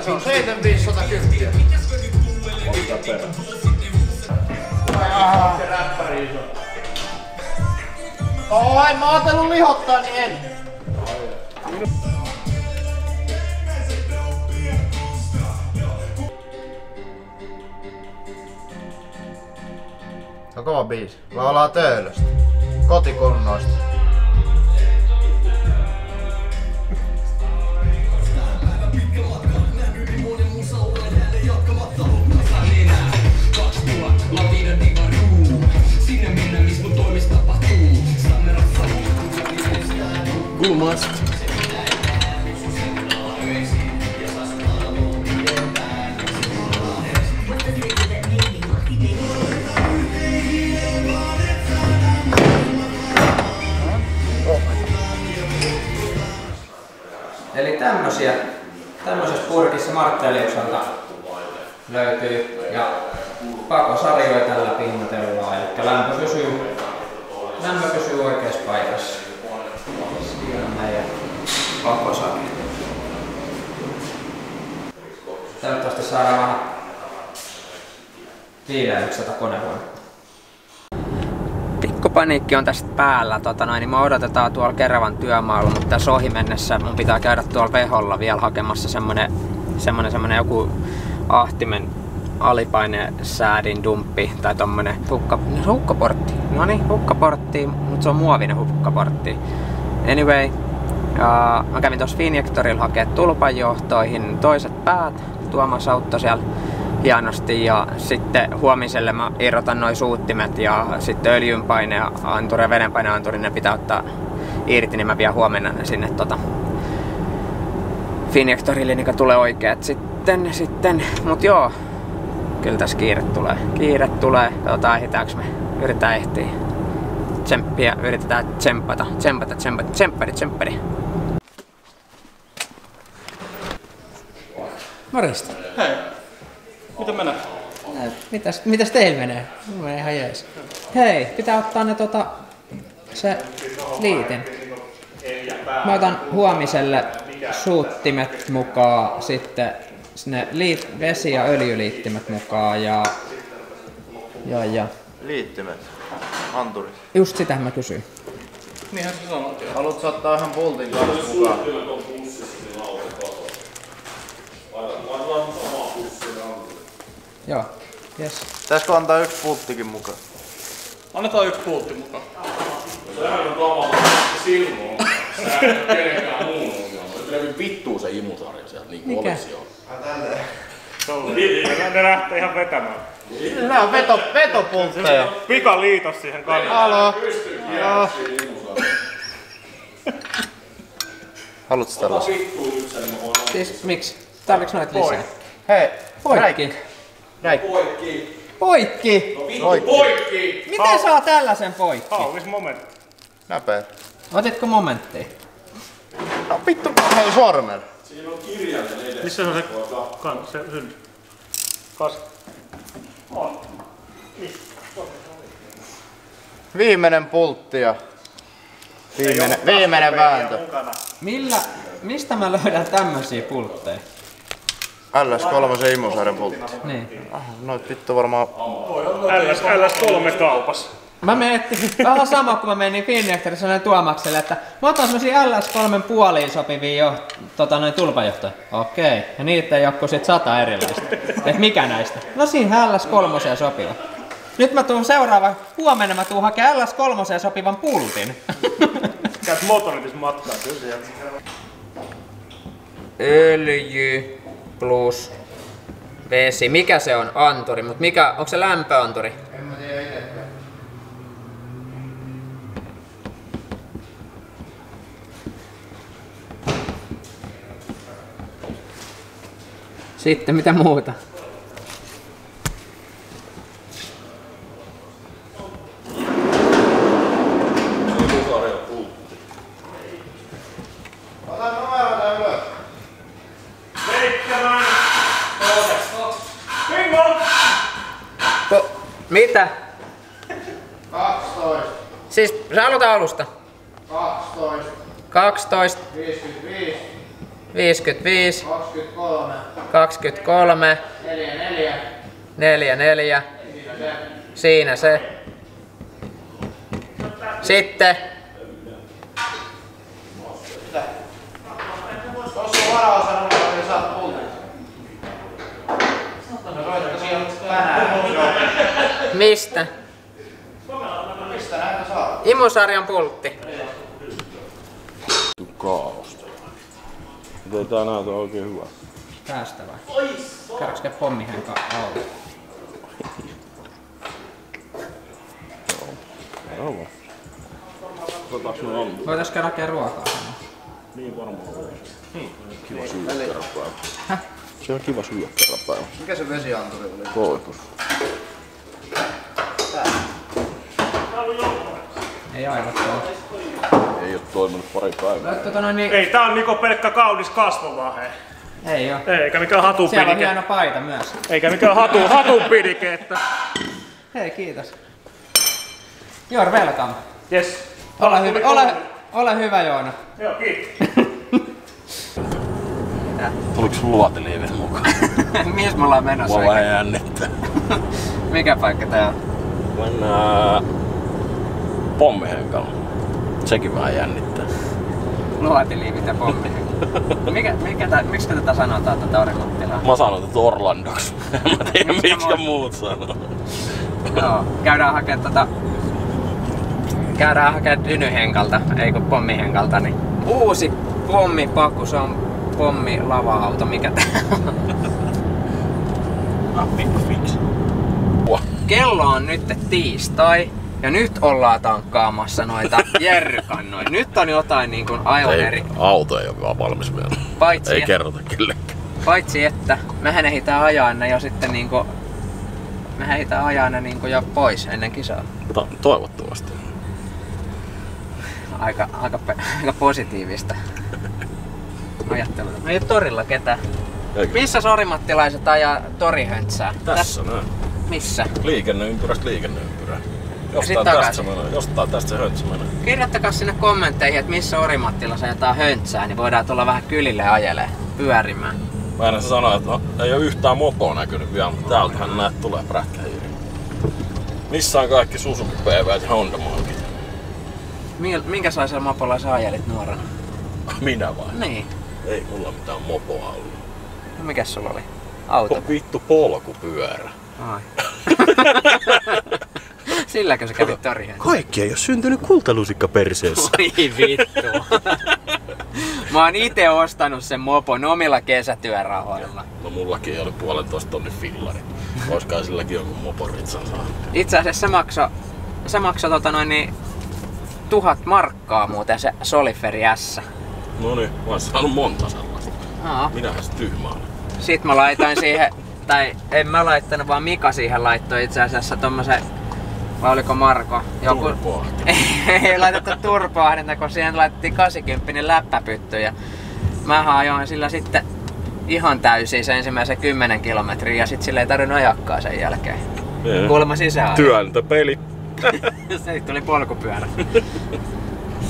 Mikä se on? 7510. Ota perä. Oi, mä ajatellut lihottaa, niin en. On kova biisi. Laulaa töölöstä. Kotikunnoista. Eli tämmösiä, tämmöisessä purkissa Martteliukselta löytyy ja pakosarjoja tällä pinnoitellaan, eli lämpö pysyy, lämpö pysyy oikeassa paikassa. Pakosarja. Toivottavasti saadaan vähän viileämyksi tätä konehuonetta. Pikku paniikki on tästä päällä. Tota noin, niin me odotetaan tuolla Keravan työmaalla, mutta tässä ohi mennessä mun pitää käydä tuolla Veholla vielä hakemassa semmonen, semmonen, semmonen joku ahtimen alipainesäädin dumppi tai tommonen hukka, hukkaportti. No niin, hukkaportti, mutta se on muovinen hukkaportti. Anyway, ja mä kävin tuossa Finjektorilla hakea tulpanjohtoihin toiset päät. Tuomas auttoi siellä hienosti ja sitten huomiselle mä irrotan noin suuttimet ja sitten öljynpaineanturi ja vedenpaineanturi ne pitää ottaa irti, niin mä vien huomenna ne sinne tota Finjektorille, niin tulee oikeet sitten, sitten, mut joo, kyllä tässä kiire tulee. Kiire tulee, katsotaan ehditäänkö me, yritetään ehtiä. Tsemppiä, yritetään tsempata, tsempata, tsempata, tsemppari, tsemppari. Morjesta. Hei, miten menee? Mitäs, mitäs teillä menee? Mulla menee ihan jees. Hei, pitää ottaa ne tota, se liitin. Mä otan huomiselle suuttimet mukaan, sitten ne liit, vesi- ja öljyliittimet mukaan ja, ja, ja Liittimet. Anturit. just sitä mä kysyin. Niinhän sä sanoit. Haluatko ottaa ihan pultin kanssa mukaan? Joo, yes. Pitäisikö antaa yksi pulttikin mukaan? Annetaan yksi pultti mukaan. Vittuu se imusarja sieltä niin kuin Mikä? olisi jo. Ne lähtee ihan vetämään. Nää on veto, vetopultteja. Pika liitos siihen kannattaa. Halo. Joo. Haluatko tällaista? Siis miksi? Tarviks noit lisää? Hei, Poikki. Räikki. Poikki! Poikki. Miten saa tällaisen poikki? Haulis momentti. Näpeä. Otitko momenttia? No vittu, hei sormella. Missä se on se, kan, se hylly? Kas. On. Viimeinen pultti ja viimeinen, viimeinen vääntö. Millä, mistä mä löydän tämmösiä pultteja? LS3 imusarjan pultti. Niin. Ah, noit vittu varmaan... LS, LS3 kaupas. Mä miettin, vähän sama kuin mä menin Finjektorissa noin Tuomakselle, että mä otan semmosia LS3 puoliin sopivia jo, tota noin tulpajohtoja. Okei, ja niitä ei oo kuin sit sata erilaista. Et mikä näistä? No siinä LS3 sopiva. Nyt mä tuun seuraava, huomenna mä tuun hakemaan LS3 sopivan pultin. Käyt moottoritis matkaa kyllä sieltä. Öljy plus vesi. Mikä se on? Anturi. Mut mikä, onko se lämpöanturi? En mä tiedä itsekään. Sitten mitä muuta? Ota numeroita ylös. Seitsemän. Bingo! Po- mitä? 12, Siis se aloita alusta. 12, 12, 55, 55, 23, 23, 44, 44. siinä se. Siinä se. Sitten. Tuossa on varaosanumero, niin saat. No soitatte siihen tänään. Mistä? Mistä näitä saa? Imusarjan pultti. Kaaosta. Ei tää näytä oikein hyvä. Tästä vai? Käydäänkö pommihen auto? Joo. Voitaisko käydä hakea ruokaa? Niin varmaan. Kiva syödä kerran päivä. Se on kiva syödä kerran päivä. Mikä se vesianturi oli? Koitus. Ei aivan. Ei oo toiminut pari päivää. Tota noin niin... Ei, tää on Niko pelkkä kaunis kasvovahe. Ei oo. Eikä mikään Siellä on hieno paita myös. Eikä mikään hatu, hatunpidike, että... Hei, kiitos. You're welcome. Yes. Ole hyvä, ole, ole hyvä Joona. Joo, kiitos. Tuliko sun luotiliivit mukaan? Mies me ollaan menossa? Mua vähän jännittää. Mikä paikka tää on? Mennään pommihenkalla. Sekin vähän jännittää. Luotiliivit ja pommi. Mikä, mikä tää, miksi tätä sanotaan tätä Orimattilaa? Mä sanon tätä Orlandoksi. En mä tiedä Miksi muut? muut sanoo. Joo, käydään hakea tota... Käydään hakea Dynyhenkalta, ei kun pommihenkalta, niin uusi pommipaku, se on pommi lava-auto, mikä tää on? Ah, pikku fix. Kello on nyt tiistai, ja nyt ollaan tankkaamassa noita jerrykannoja. Nyt on jotain niin kuin aivan Ei, eri. auto ei ole vaan valmis vielä. Paitsi, Ei et- kerrota kellekään. paitsi että mehän ehditään ajaa ne jo sitten niinku... Mehän ehditään ajaa ne niinku jo pois ennen kisaa. To- toivottavasti. Aika, aika, aika positiivista ajattelua. No ei oo torilla ketään. Eikö? Missä sorimattilaiset ajaa torihöntsää? Tässä näin. Missä? Liikenneympyrästä liikenneympyrää. Jostain tästä se menee. Jostain tästä se höntsä menee. Kirjoittakaa sinne kommentteihin, että missä orimattilassa ajetaan höntsää, niin voidaan tulla vähän kylille ajelee, pyörimään. Mä en sano, että no, ei ole yhtään mopoa näkynyt vielä, mutta täältähän näet tulee prätkähiiri. Missä on kaikki Suzuki PV ja Honda Monkit? Minkälaisella mopolla sä ajelit nuorena? Minä vai? Niin. Ei mulla mitään mopoa ollut. No mikäs sulla oli? Auto. Vittu polkupyörä. Ai. Silläkö sä kävit torihöntsää? Kaikki ei ole syntynyt kultalusikka perseessä. Oi vittu. Mä oon ite ostanut sen mopon omilla kesätyörahoilla. No mullakin oli puolentoista tonnin fillari. Oiskaan silläkin joku moporitsan saanut. Itse asiassa se maksoi se makso, tota noin niin, tuhat markkaa muuten se Soliferi S. No niin, mä oon saanut monta sellaista. Aa. Minähän se tyhmä olen. Sitten mä laitoin siihen, tai en mä laittanut, vaan Mika siihen laittoi itse asiassa tommosen, vai oliko Marko? Joku, Turboahti. ei laitettu turboahdinta, kun siihen laitettiin 80 läppäpytty ja mä ajoin sillä sitten ihan täysin se ensimmäisen 10 kilometriä ja sit sille ei tarvinnut ajakkaa sen jälkeen. Niin. Kuulemma sisään. Työntöpeli. Siitä tuli polkupyörä.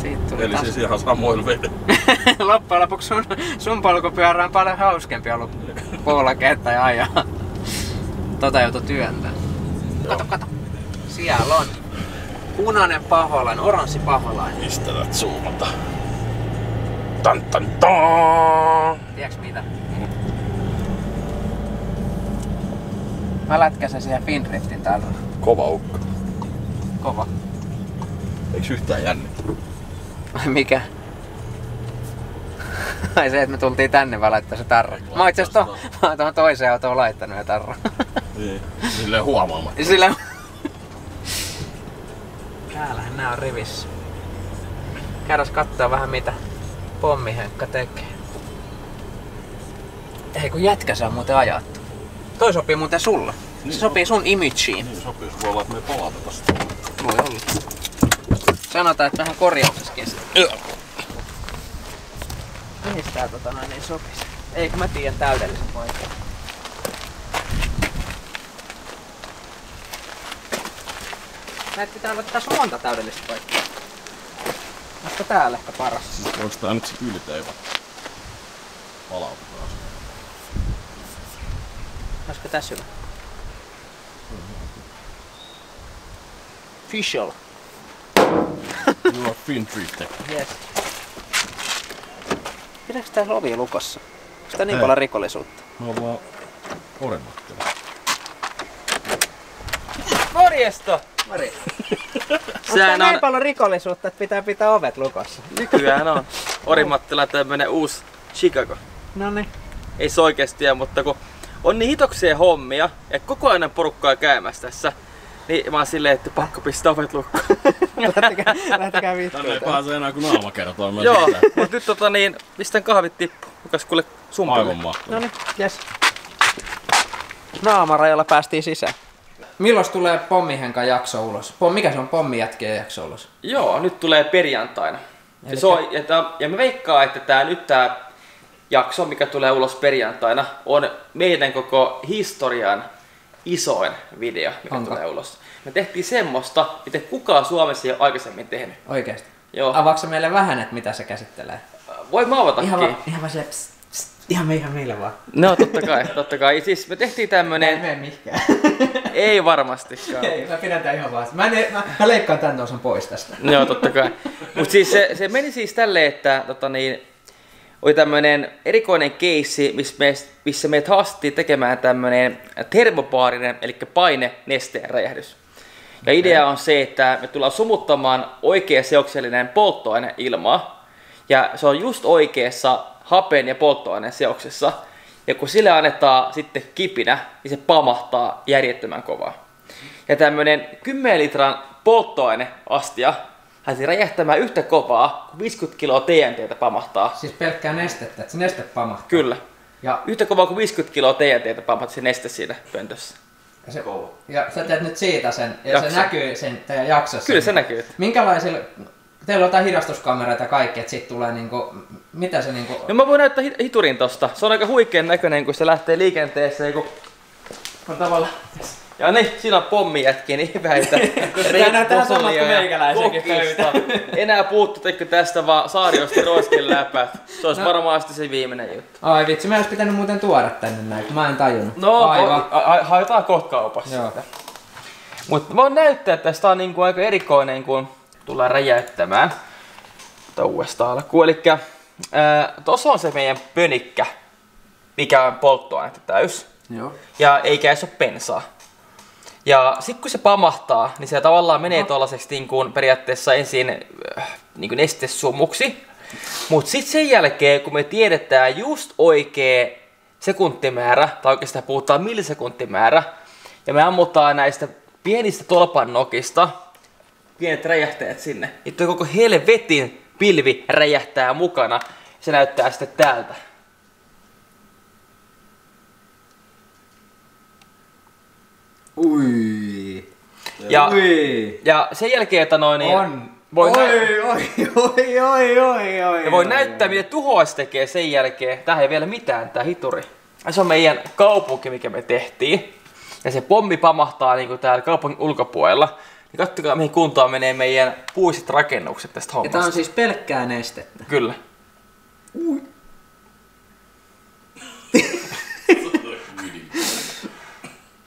Siitä tuli Eli taas. siis ihan samoilla vedet. Loppujen lopuksi sun, sun polkupyörä on paljon hauskempi ollut polketta ja ajaa. Tota joutui työntää. Kato, kato. Siellä on punainen paholainen, oranssi paholainen. Mistä tät zoomata? Tan tan tan! Tiedätkö mitä? Mä lätkäsen siihen Finriftin täällä. Kova ukko. Kova. Eiks yhtään jännitä? Mikä? Ai se, että me tultiin tänne vaan laittaa se tarra. Mä oon itse asiassa to, toiseen autoon laittanut jo tarra. Niin. Silleen huomaamatta. Sillä... Nää on rivissä. Käydäs kattoo vähän mitä pommihenkka tekee. Ei kun jätkä saa muuten ajattu. Toi sopii muuten sulla. Se sopii sun imageen. Niin sopii, voi olla, että me palata tästä. Voi olla. Sanotaan, että vähän korjauksessa kestää. Joo. Mihin tää tota noin niin sopisi? Ei kun mä tiedän täydellisen paikan. Näet pitää olla tässä on monta täydellistä paikkaa. Olisiko täällä ehkä paras? Onks tää nyt se yliteiva? Palautetaan se. Olisiko tässä hyvä? Official. You are fin. Yes. Pidääkö täällä ovi lukossa? Onko tää niin Ei. paljon rikollisuutta? Me ollaan Orimattila. Morjesta! Mari. Onko Sehän on, niin paljon rikollisuutta, että pitää pitää ovet lukossa? nykyään on Orimattila tämmönen uusi Chicago. No niin. Ei se oikeesti mutta kun on niin hitokseen hommia ja koko ajan porukkaa käymässä tässä, niin mä oon silleen, että pakko pistää ovet lukkoon. Lähtekää, lähtekää vittuun. Tänne ei pääse enää kuin naama kertoo Joo, mutta nyt tota niin, pistän kahvit tippu. Kukas kuule sun Aivan mahtavaa. No niin, jes. Naamarajalla päästiin sisään. Milloin tulee pommihenkan jakso ulos? Pom, mikä se on pommijätkien jakso ulos? Joo, nyt tulee perjantaina. Ja, Elikkä- se on, ja, tää, ja mä veikkaan, että tää nyt tää jakso, mikä tulee ulos perjantaina, on meidän koko historian isoin video, mikä Onko? tulee ulos. Me tehtiin semmoista, mitä kukaan Suomessa ei ole aikaisemmin tehnyt. Oikeesti. Joo. Avaatko meille vähän, että mitä se käsittelee? Voi mä avatakin. Ihan vaan, ihan vaan se, ihan, me, ihan meille vaan. No totta kai, totta kai. Siis me tehtiin Mä en tämmönen, mene mihinkään. ei varmastikaan. Ei, mä pidän tän ihan vaan. Mä, en, mä, mä leikkaan tän osan pois tästä. Joo, totta kai. Mutta siis se, se meni siis tälleen, että tota niin, oli tämmöinen erikoinen keissi, missä, me, missä meidät haastettiin tekemään tämmöinen termopaarinen, eli paine nesteen räjähdys. Ja idea on se, että me tullaan sumuttamaan oikea seoksellinen polttoaine ilmaa. Ja se on just oikeassa hapen ja polttoaineen seoksessa. Ja kun sille annetaan sitten kipinä, niin se pamahtaa järjettömän kovaa. Ja tämmönen 10 litran polttoaineastia lähti räjähtämään yhtä kovaa, kun 50 kiloa TNTtä pamahtaa. Siis pelkkää nestettä, että se neste pamahtaa. Kyllä. Ja, Yhtä kovaa kuin 50 kiloa TNTtä pamahtaa se neste siinä pöntössä. ja, se, ja sä teet nyt siitä sen, ja Jakso. se näkyy sen teidän jaksossa. Kyllä se näkyy. Minkälaisilla, teillä on jotain hidastuskameroita ja kaikki, että siitä tulee niinku, mitä se niinku... No mä voin näyttää hit- hiturin tosta. Se on aika huikean näköinen, kun se lähtee liikenteeseen, kun on tavallaan... Ja niin, siinä on pommijätkiä, niin väitä. Tää näyttää samalta kuin meikäläisenkin Enää puuttutekö tästä vaan Saariosta roiskin läpät. Se olisi No. varmaan se viimeinen juttu. Ai vitsi, mä olisi pitänyt muuten tuoda tänne näin, mä en tajunnut. No, Aivan. haetaan kohta kaupassa. Joo. Mutta voin näyttää, että tästä on niinku aika erikoinen, kun tullaan räjäyttämään. Ota uudestaan alkuun. Eli tuossa on se meidän pönikkä, mikä on polttoainetta täys. Joo. Ja eikä se ole pensaa. Ja sitten kun se pamahtaa, niin se tavallaan menee tuollaiseksi niin kuin periaatteessa ensin äh, niin kuin nestesumuksi. Mutta sitten sen jälkeen, kun me tiedetään just oikea sekuntimäärä, tai oikeastaan puhutaan millisekuntimäärä, ja me ammutaan näistä pienistä tolpannokista, pienet räjähteet sinne, tuo koko helvetin pilvi räjähtää mukana. Se näyttää sitten täältä. Ui. Ja, Ui. ja sen jälkeen, että noin, niin On. Voi, nä- oi, oi, oi, oi, oi, oi. ja voi oi, näyttää, oi. mitä tuhoa se tekee sen jälkeen. Tähän ei vielä mitään, tää hituri. Se on meidän kaupunki, mikä me tehtiin. Ja se pommi pamahtaa niin täällä kaupungin ulkopuolella. Niin kattokaa, mihin kuntoon menee meidän puiset rakennukset tästä Ja hommasta. tää on siis pelkkää nestettä. Kyllä.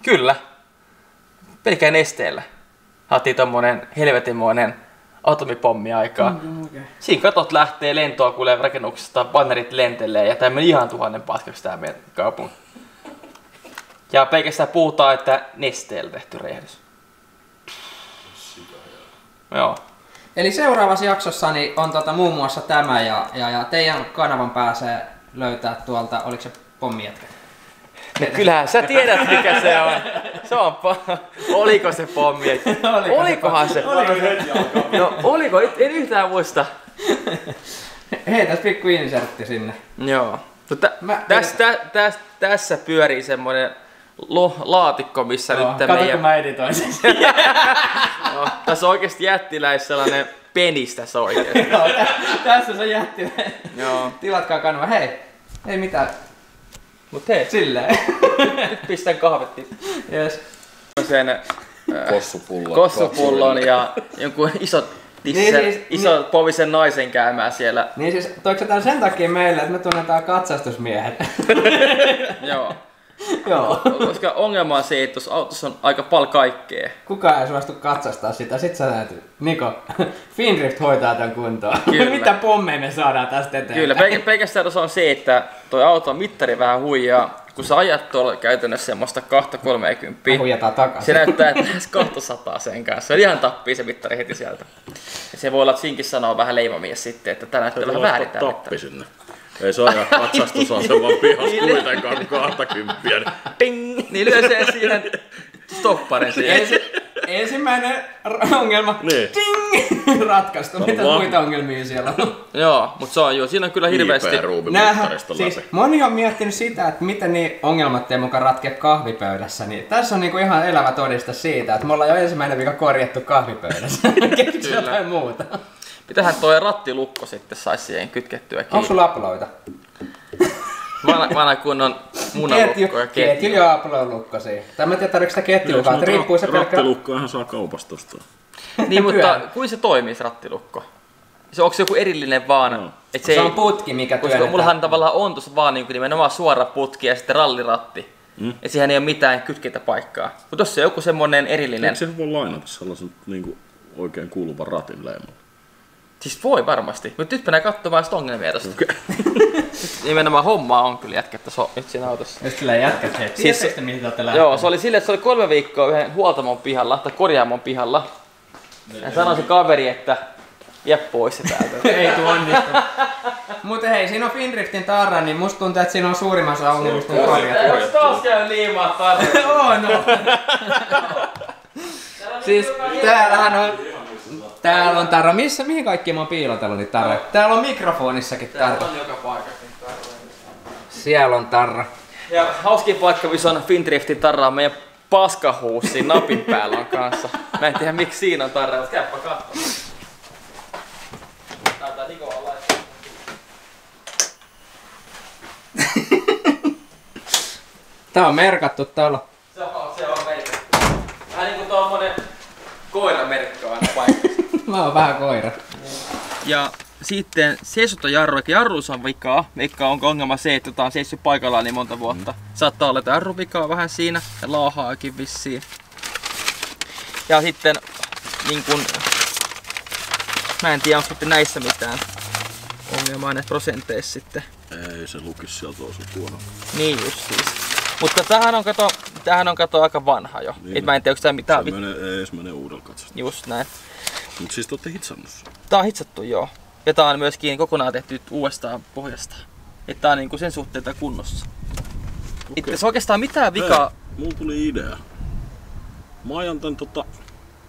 Kyllä. Pelkää nesteellä. Haatiin tommonen helvetinmoinen atomipommi aikaa. Mm, okay. Siinä katot lähtee lentoa kuulee rakennuksesta, bannerit lentelee ja tämä meni ihan tuhannen paskaksi tää meidän kaupunki. Ja pelkästään puhutaan, että nesteellä tehty räjähdys. Joo. Eli seuraavassa jaksossa niin on tota muun muassa tämä ja, ja, ja teidän kanavan pääsee löytää tuolta, oliko se pommijätkä? No, kyllähän sä tiedät mikä se on. Se on pa- Oliko se pommi? Oliko se Olikohan se? No oliko? En, en yhtään muista. Heitäs pikku insertti sinne. Joo. No, tä, Mä- täs, tä, täs, tässä pyörii semmonen lo, laatikko, missä Joo, nyt kato meidän... kun mä editoin sen. No, tässä on oikeesti jättiläis sellainen penis tässä oikeesti. Joo, tä- tässä se jätti. Joo. Tilatkaa kanava. Hei, ei mitään. Mut hei, Silleen. nyt pistän kahvetti. Yes. Sen äh, Kossupullon. kossupullon ja jonkun isot tissisen, Niin siis- isot povisen naisen käymään siellä. Niin siis, toiko tän sen takia meille, että me tunnetaan katsastusmiehet? Joo. Joo. Koska ongelma on se, että tuossa autossa on aika paljon kaikkea. Kukaan ei suostu katsastaa sitä. Sit sä näet, Niko, Finrift hoitaa tän kuntoon. Kyllä. Mitä pommeja me saadaan tästä eteenpäin? Kyllä, pel- pelkästään tuossa on se, että toi auton mittari vähän huijaa. Kun sä ajat tuolla käytännössä semmoista 230, Me huijataan takaisin. se näyttää, että lähes 200 sen kanssa. Se on ihan tappii se mittari heti sieltä. Ja se voi olla, että siinkin sanoo vähän leimamies sitten, että tää näyttää vähän väärin tappi sinne. Ei se aja katsastusasema pihassa kuitenkaan 20. Ping! Niin lyö se siihen stopparin siihen. Ensi, ensimmäinen ongelma. Niin. Ding! Ratkaistu. Mitä vaan- muita ongelmia siellä on? Joo, mutta se on joo, siinä on kyllä hirveästi... IP-ruumimittarista siis moni on miettinyt sitä, että miten niin ongelmat ei mukaan ratkea kahvipöydässä. Niin tässä on niinku ihan elävä todiste siitä, että me ollaan jo ensimmäinen viikko korjattu kahvipöydässä. Keksi jotain muuta. Mitähän toi rattilukko sitten saisi siihen kytkettyä Onko kiinni? sulla aploita? Vanha, vanha kunnon munalukko ja ketju. ketju ja upload-lukko siinä. Tai mä en tiedä, tarvitsetko sitä ketjua, että riippuu se pelkkä... Rattilukkoahan saa kaupasta ostaa. Niin, mutta kuin se toimii se rattilukko? Se, onko se joku erillinen vaan? Joo. Et Se on putki, mikä Koska työnnetään. mullahan tavallaan on tuossa vaan niin nimenomaan suora putki ja sitten ralliratti. Mm. Ja siihen ei ole mitään kytkentäpaikkaa. Mutta jos se on joku semmonen erillinen, Eikö se voi lainata sellaisen niin kuin, oikein kuuluvan ratin leimalla? Siis voi varmasti. Mutta nyt mennään katsomaan sitä ongelmia tästä. nimenomaan hommaa on kyllä jätkettä so, nyt siinä autossa. Just sillä jätkät hei. Siis- te, mihin te olette? Joo, se oli silleen, että se oli kolme viikkoa yhden huoltamon pihalla, tai korjaamon pihalla. Ja sanoi se kaveri, että jää pois se täältä. ei tuu onnistu. Mutta hei, siinä on Finriftin tarra, niin musta tuntuu, että siinä on suurimmassa ongelmista korjattu. Jos taas käy liimaa tarvitse. Oo, no. siis täällähän on... Täällä on tarra. Missä, mihin kaikki mä oon piilotellut niitä tarroja? Täällä on mikrofonissakin tarra. on joka paikassa. Siellä on tarra. Ja hauskin paikka, missä on Findriftin tarra, on meidän paskahuus siinä napin päällä on kanssa. Mä en tiedä miksi siinä on tarra, mutta käypä katsomaan. Taitaa Niko laittaa. Tää on merkattu täällä. Se on, se on merkitty. Vähän niinku tommonen koiramerkka aina paikassa. Mä oon vähän koira. Ja sitten seisottojarru, eli jarruissa on vikaa. Veikkaa onko ongelma se, että tää on seissyt paikallaan niin monta vuotta. Saattaa olla, että jarru vikaa vähän siinä ja laahaakin vissiin. Ja sitten niin kun, mä en tiedä onko sitten näissä mitään ongelmaa näissä prosenteissa sitten. Ei se lukisi sieltä osu tuohon. Niin just siis. Mutta tämähän on kato, tämähän on kato aika vanha jo. Niin Et mä en tiedä onko Se mitään. menee, ei edes menee uudella katsasta. Just näin. Mut siis te ootte hitsannut sen. Tää on hitsattu joo. Ja tää on myöskin kokonaan tehty uudestaan pohjasta. Että tää on niinku sen suhteen tää kunnossa. Okay. Itse asiassa oikeastaan mitään vikaa. Hei, mulla tuli idea. Mä ajan tän tota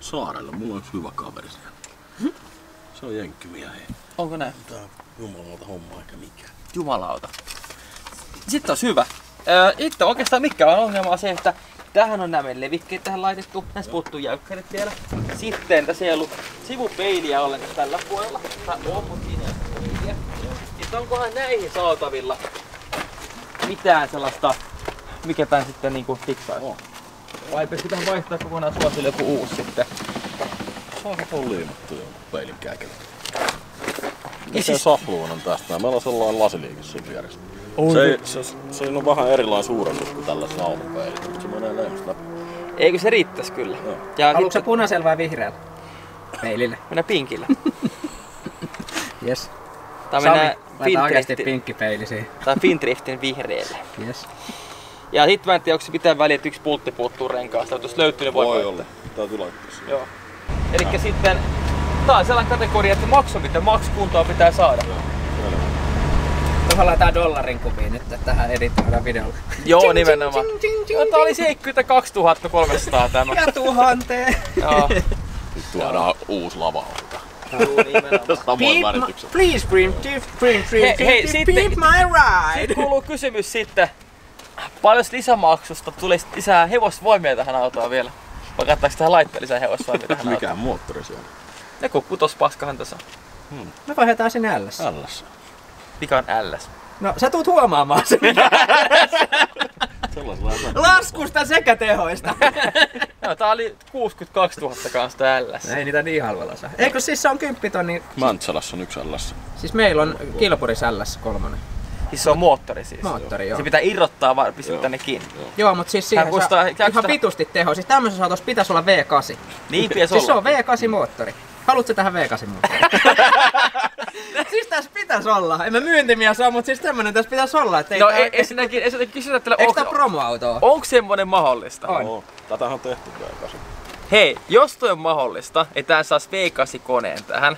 saarelle. Mulla on yksi hyvä kaveri siellä. Se on jenkkimiä hei. Onko näin? Tää on jumalauta homma eikä mikään. Jumalauta. Sitten on hyvä. Öö, itse oikeastaan mikä on ongelma on se, että tähän on nämä levikkeet tähän laitettu. Näissä puuttuu jäykkärit vielä. Sitten tässä ei ollut sivupeiliä ollenkaan tällä puolella. Tai on, mutta siinä ei. Sitten onkohan näihin saatavilla mitään sellaista, mikä tän sitten niinku fiksaisi? On. Vai pitäisi vaihtaa kokonaan suosille joku uusi sitten? Saako tuon liimattu jo peilin kääkelä? Ja siis- safluun on tästä. Meillä on sellainen lasiliike siinä vieressä. Oi, Se, ei, se, se, on vähän erilainen suurennus kuin tällaisessa autopeilillä, mutta se menee leimasta läpi. Eikö se riittäisi kyllä? Joo. Ja Haluatko sitten punaisella vai vihreällä? Peilille. mennään pinkillä. Yes. Tää Sami, mennään Fintriftin, pinkki peili siihen. tai Fintriftin vihreälle. Yes. Ja sit mä en tiedä, onko se mitään väliä, että yksi pultti puuttuu renkaasta, mutta jos löytyy, niin voi Voi olla. Täytyy laittaa se. Joo. Elikkä sitten Tää on sellainen kategoria, että maksu mitä makskuntoa pitää saada. Tuossa laitetaan dollarin kuviin nyt että tähän editoidaan videolla. Joo, nimenomaan. Joo, tää oli 72 300 tämä. Ja tuhanteen. Joo. Nyt tuodaan uusi lava Joo, nimenomaan. Samoin väritykset. Please bring, bring, bring, Hei, sitten- my ride. Sitten kuuluu kysymys sitten. Paljon lisämaksusta tulisi lisää hevosvoimia tähän autoon vielä? Vai kannattaako tähän laittaa lisää hevosvoimia tähän autoon? Mikä moottori siellä? Joku kutospaskahan tässä on. Me vaihdetaan sinne LS. Ällässä. Mikä on LS? No sä tuut huomaamaan sen laskusta sekä tehoista. Joo, tää oli 62 000 kanssa tää LS. Ei niitä niin halvalla saa. Eikö siis se on 10 tonni? Mantsalassa on yksi ällässä. Siis meillä on Kilpuris LS kolmonen. Siis se on moottori siis. Moottori, joo. Se pitää irrottaa vaan pistää Joo. tänne kiinni. Joo, mutta siis siihen kustaa- saa ihan sitä- vitusti teho. Siis tämmöisessä autossa pitäisi olla V8. Niin pitäisi Siis se olla. on V8 moottori. Haluatko tähän V8 moottori? siis tässä pitäisi olla. En mä myyntimies ole, mutta siis tämmönen tässä pitäisi olla. Että ei No tää- e- ensinnäkin, ensinnäkin kysytään, että Eikö onko, tää promoauto? onko semmonen mahdollista? On. Oo, tätähän on tehty V8. Hei, jos toi on mahdollista, että tää saisi V8 koneen tähän,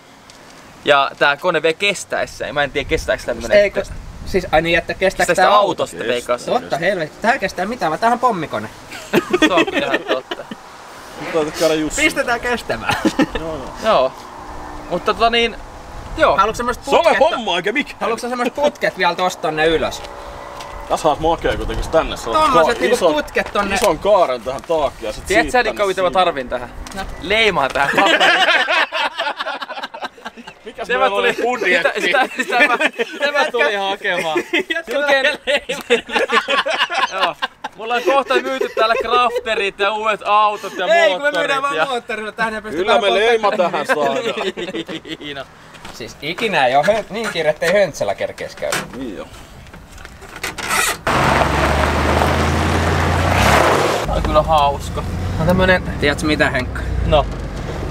ja tää kone vielä kestäisi sen, mä en tiedä kestääkö tämmönen. Eikö? Siis ai niin, että kestääkö tää tää auto? autosta V8? Totta helvetti. Tää kestää mitään, vaan tämähän on pommikone. Se on ihan totta. Käydä Jussi. Pistetään kestämään. Joo. Mutta tota niin, joo. Haluatko semmoista Se on putket? homma eikä mikä. Haluatko sä semmoista putket vielä tosta tonne ylös? Tässä on makea kuitenkin tänne saa Tommoset ka- niinku ison, putket tonne. ison kaaren tähän taakki ja sit Tiedätkö sä siitä Nikka, mitä mä tarvin tähän? Leimaa tähän paperiin. Mikä Se mä tulin, budjetti? sitä, sitä, sitä, mä, sitä mä tulin hakemaan. Jylkeen, joo. Mulla on kohta myyty täällä crafterit ja uudet autot ja Ei, kun me myydään moottorit. vaan moottorilla tähän ja pystyy Kyllä me leima tähän saadaan. No. Siis ikinä ei hö- niin kiire, ettei höntsällä kerkees käydä. Niin joo. Tää on kyllä hauska. On tämmönen, Tiedätkö mitä Henkka? no,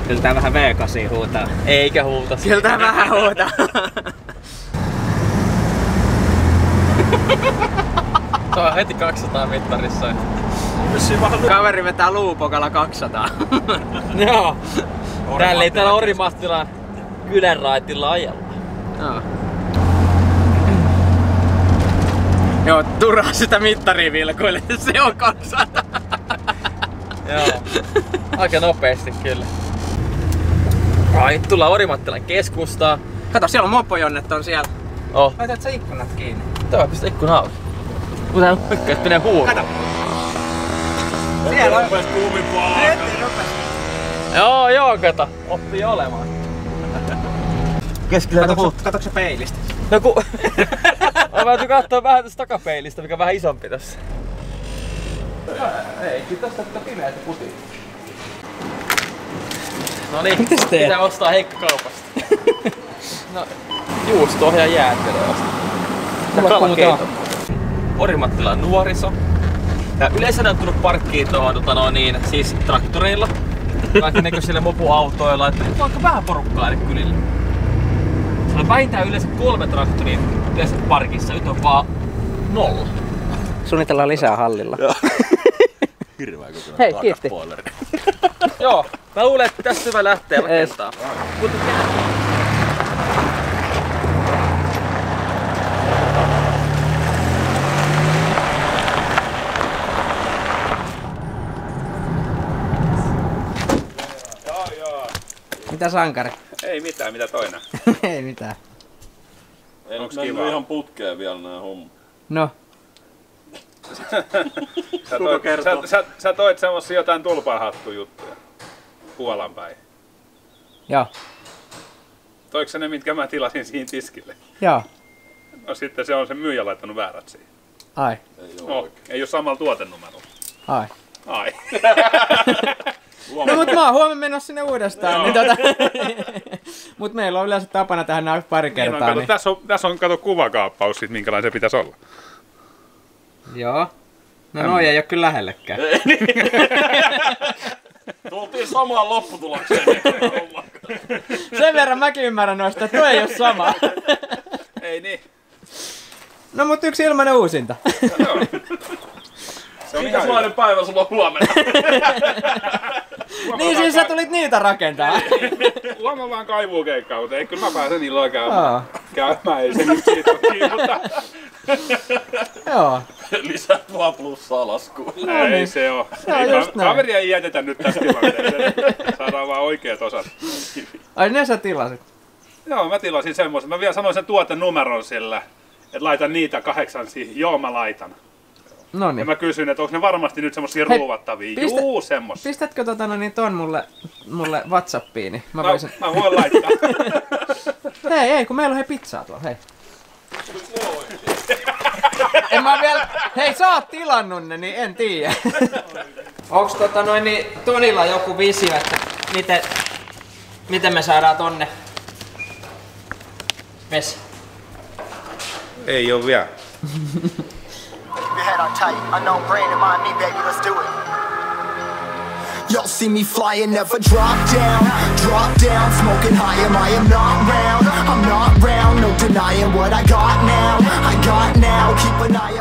Kyllä tää vähän V8 huutaa. eikä huuta. Kyllä tää vähän huutaa. Tuo on heti 200 mittarissa. Kaveri vetää luupokalla 200. Joo. Täällä ei täällä Orimattilan kylän raitilla ajella. Joo. Joo, turhaa sitä mittaria vilkuille, se on 200. Joo. Aika nopeasti kyllä. Ai, nyt tullaan Orimattilan keskustaan. Kato, siellä on mopojonnet on siellä. Oh, Laitat sä ikkunat kiinni? Tämä pistä ikkuna auki. Kun tää pykkäys menee huuruun. Kato. Siellä on. Rupes. Joo, joo, kato. Oppii olemaan. Keskellä Kato, kato se peilistä. No ku... Mä täytyy katsoa vähän tästä takapeilistä, mikä on vähän isompi tässä. Ei, kyllä tästä pitää pimeätä puti. No niin, Mitä sä teet? pitää ostaa Heikka kaupasta. no, juustoa ja jäätelöä ostaa. Ja puhutaan. Orimattilan nuoriso. Ja yleensä ne on tullut parkkiin tuohon, tota no niin, siis traktoreilla. Kaikki näköisillä mopuautoilla, että nyt on aika vähän porukkaa nyt Siellä on vähintään yleensä kolme traktoria yleensä parkissa, nyt on vaan nolla. Suunnitellaan lisää hallilla. Hirveä kokoinen Hei, kiitti. Joo, mä luulen, että tästä hyvä lähteä rakentaa. Mutta Mitä sankari? Ei mitään, mitä toinen. Ei mitään. Ei Onks kivaa? ihan putkeen vielä nää hommat. No, Sä toit, sä, sä, sä toit semmosia jotain tulpahattujuttuja. Puolan päin. joo. Toiko sä ne, mitkä mä tilasin siinä tiskille? Joo. No sitten se on se myyjä laittanut väärät siihen. Ai. Ei oo No, oikein. ei ole samalla tuotenumerolla. Ai. Ai. No mut mä oon huomenna menossa sinne uudestaan. niin tota... mut meillä on yleensä tapana tehdä nää pari Niin, no, kertaa. kato, Niin... tässä, on, tässä on kato kuvakaappaus, sit, minkälainen se pitäisi olla. Joo. No noi ei oo kyllä lähellekään. Tultiin samaan lopputulokseen. Sen verran mäkin ymmärrän noista, että toi ei oo sama. Ei niin. No mut yksi ilmanen uusinta. Joo. Se on ihan hyvä. Minkälainen päivä sulla on huomenna? niin Niin siis sä tulit niitä rakentaa. Huomaa vaan kaivuukeikkaa, mutta ei kyllä mä pääsen illoin Joo. käymään. Käymään, ei se nyt siitä mutta Joo. Lisää vaan plussaa laskuun. ei niin. se oo. Se on Ei, just ka- näin. kaveria ei jätetä nyt tässä tilanteessa. Saadaan vaan oikeat osat. Ai ne sä tilasit. Joo, mä tilasin semmoisen. Mä vielä sanoin sen tuotenumeron sillä, että laitan niitä kahdeksan siihen. Joo, mä laitan. No Ja niin. mä kysyin, että onko ne varmasti nyt semmosia Hei, ruuvattavia. pistä- Juu, semmosia. Pistätkö tota no niin ton mulle, mulle Whatsappiin, niin mä Mä, voisin... mä voin laittaa. Hei, ei, kun meillä on hei pizzaa tuolla, hei. En mä vielä... Hei, sä oot tilannut ne, niin en tiedä. Onks tota noin niin Tonilla joku visio, että miten, miten me saadaan tonne vesi? ei oo vielä. Keep your head on tight. Unknown and mind me, baby. Let's do it. Y'all see me flying, never drop down. Drop down, smoking high, am I am not round. I'm not round, no denying what I got now. I got now, keep an eye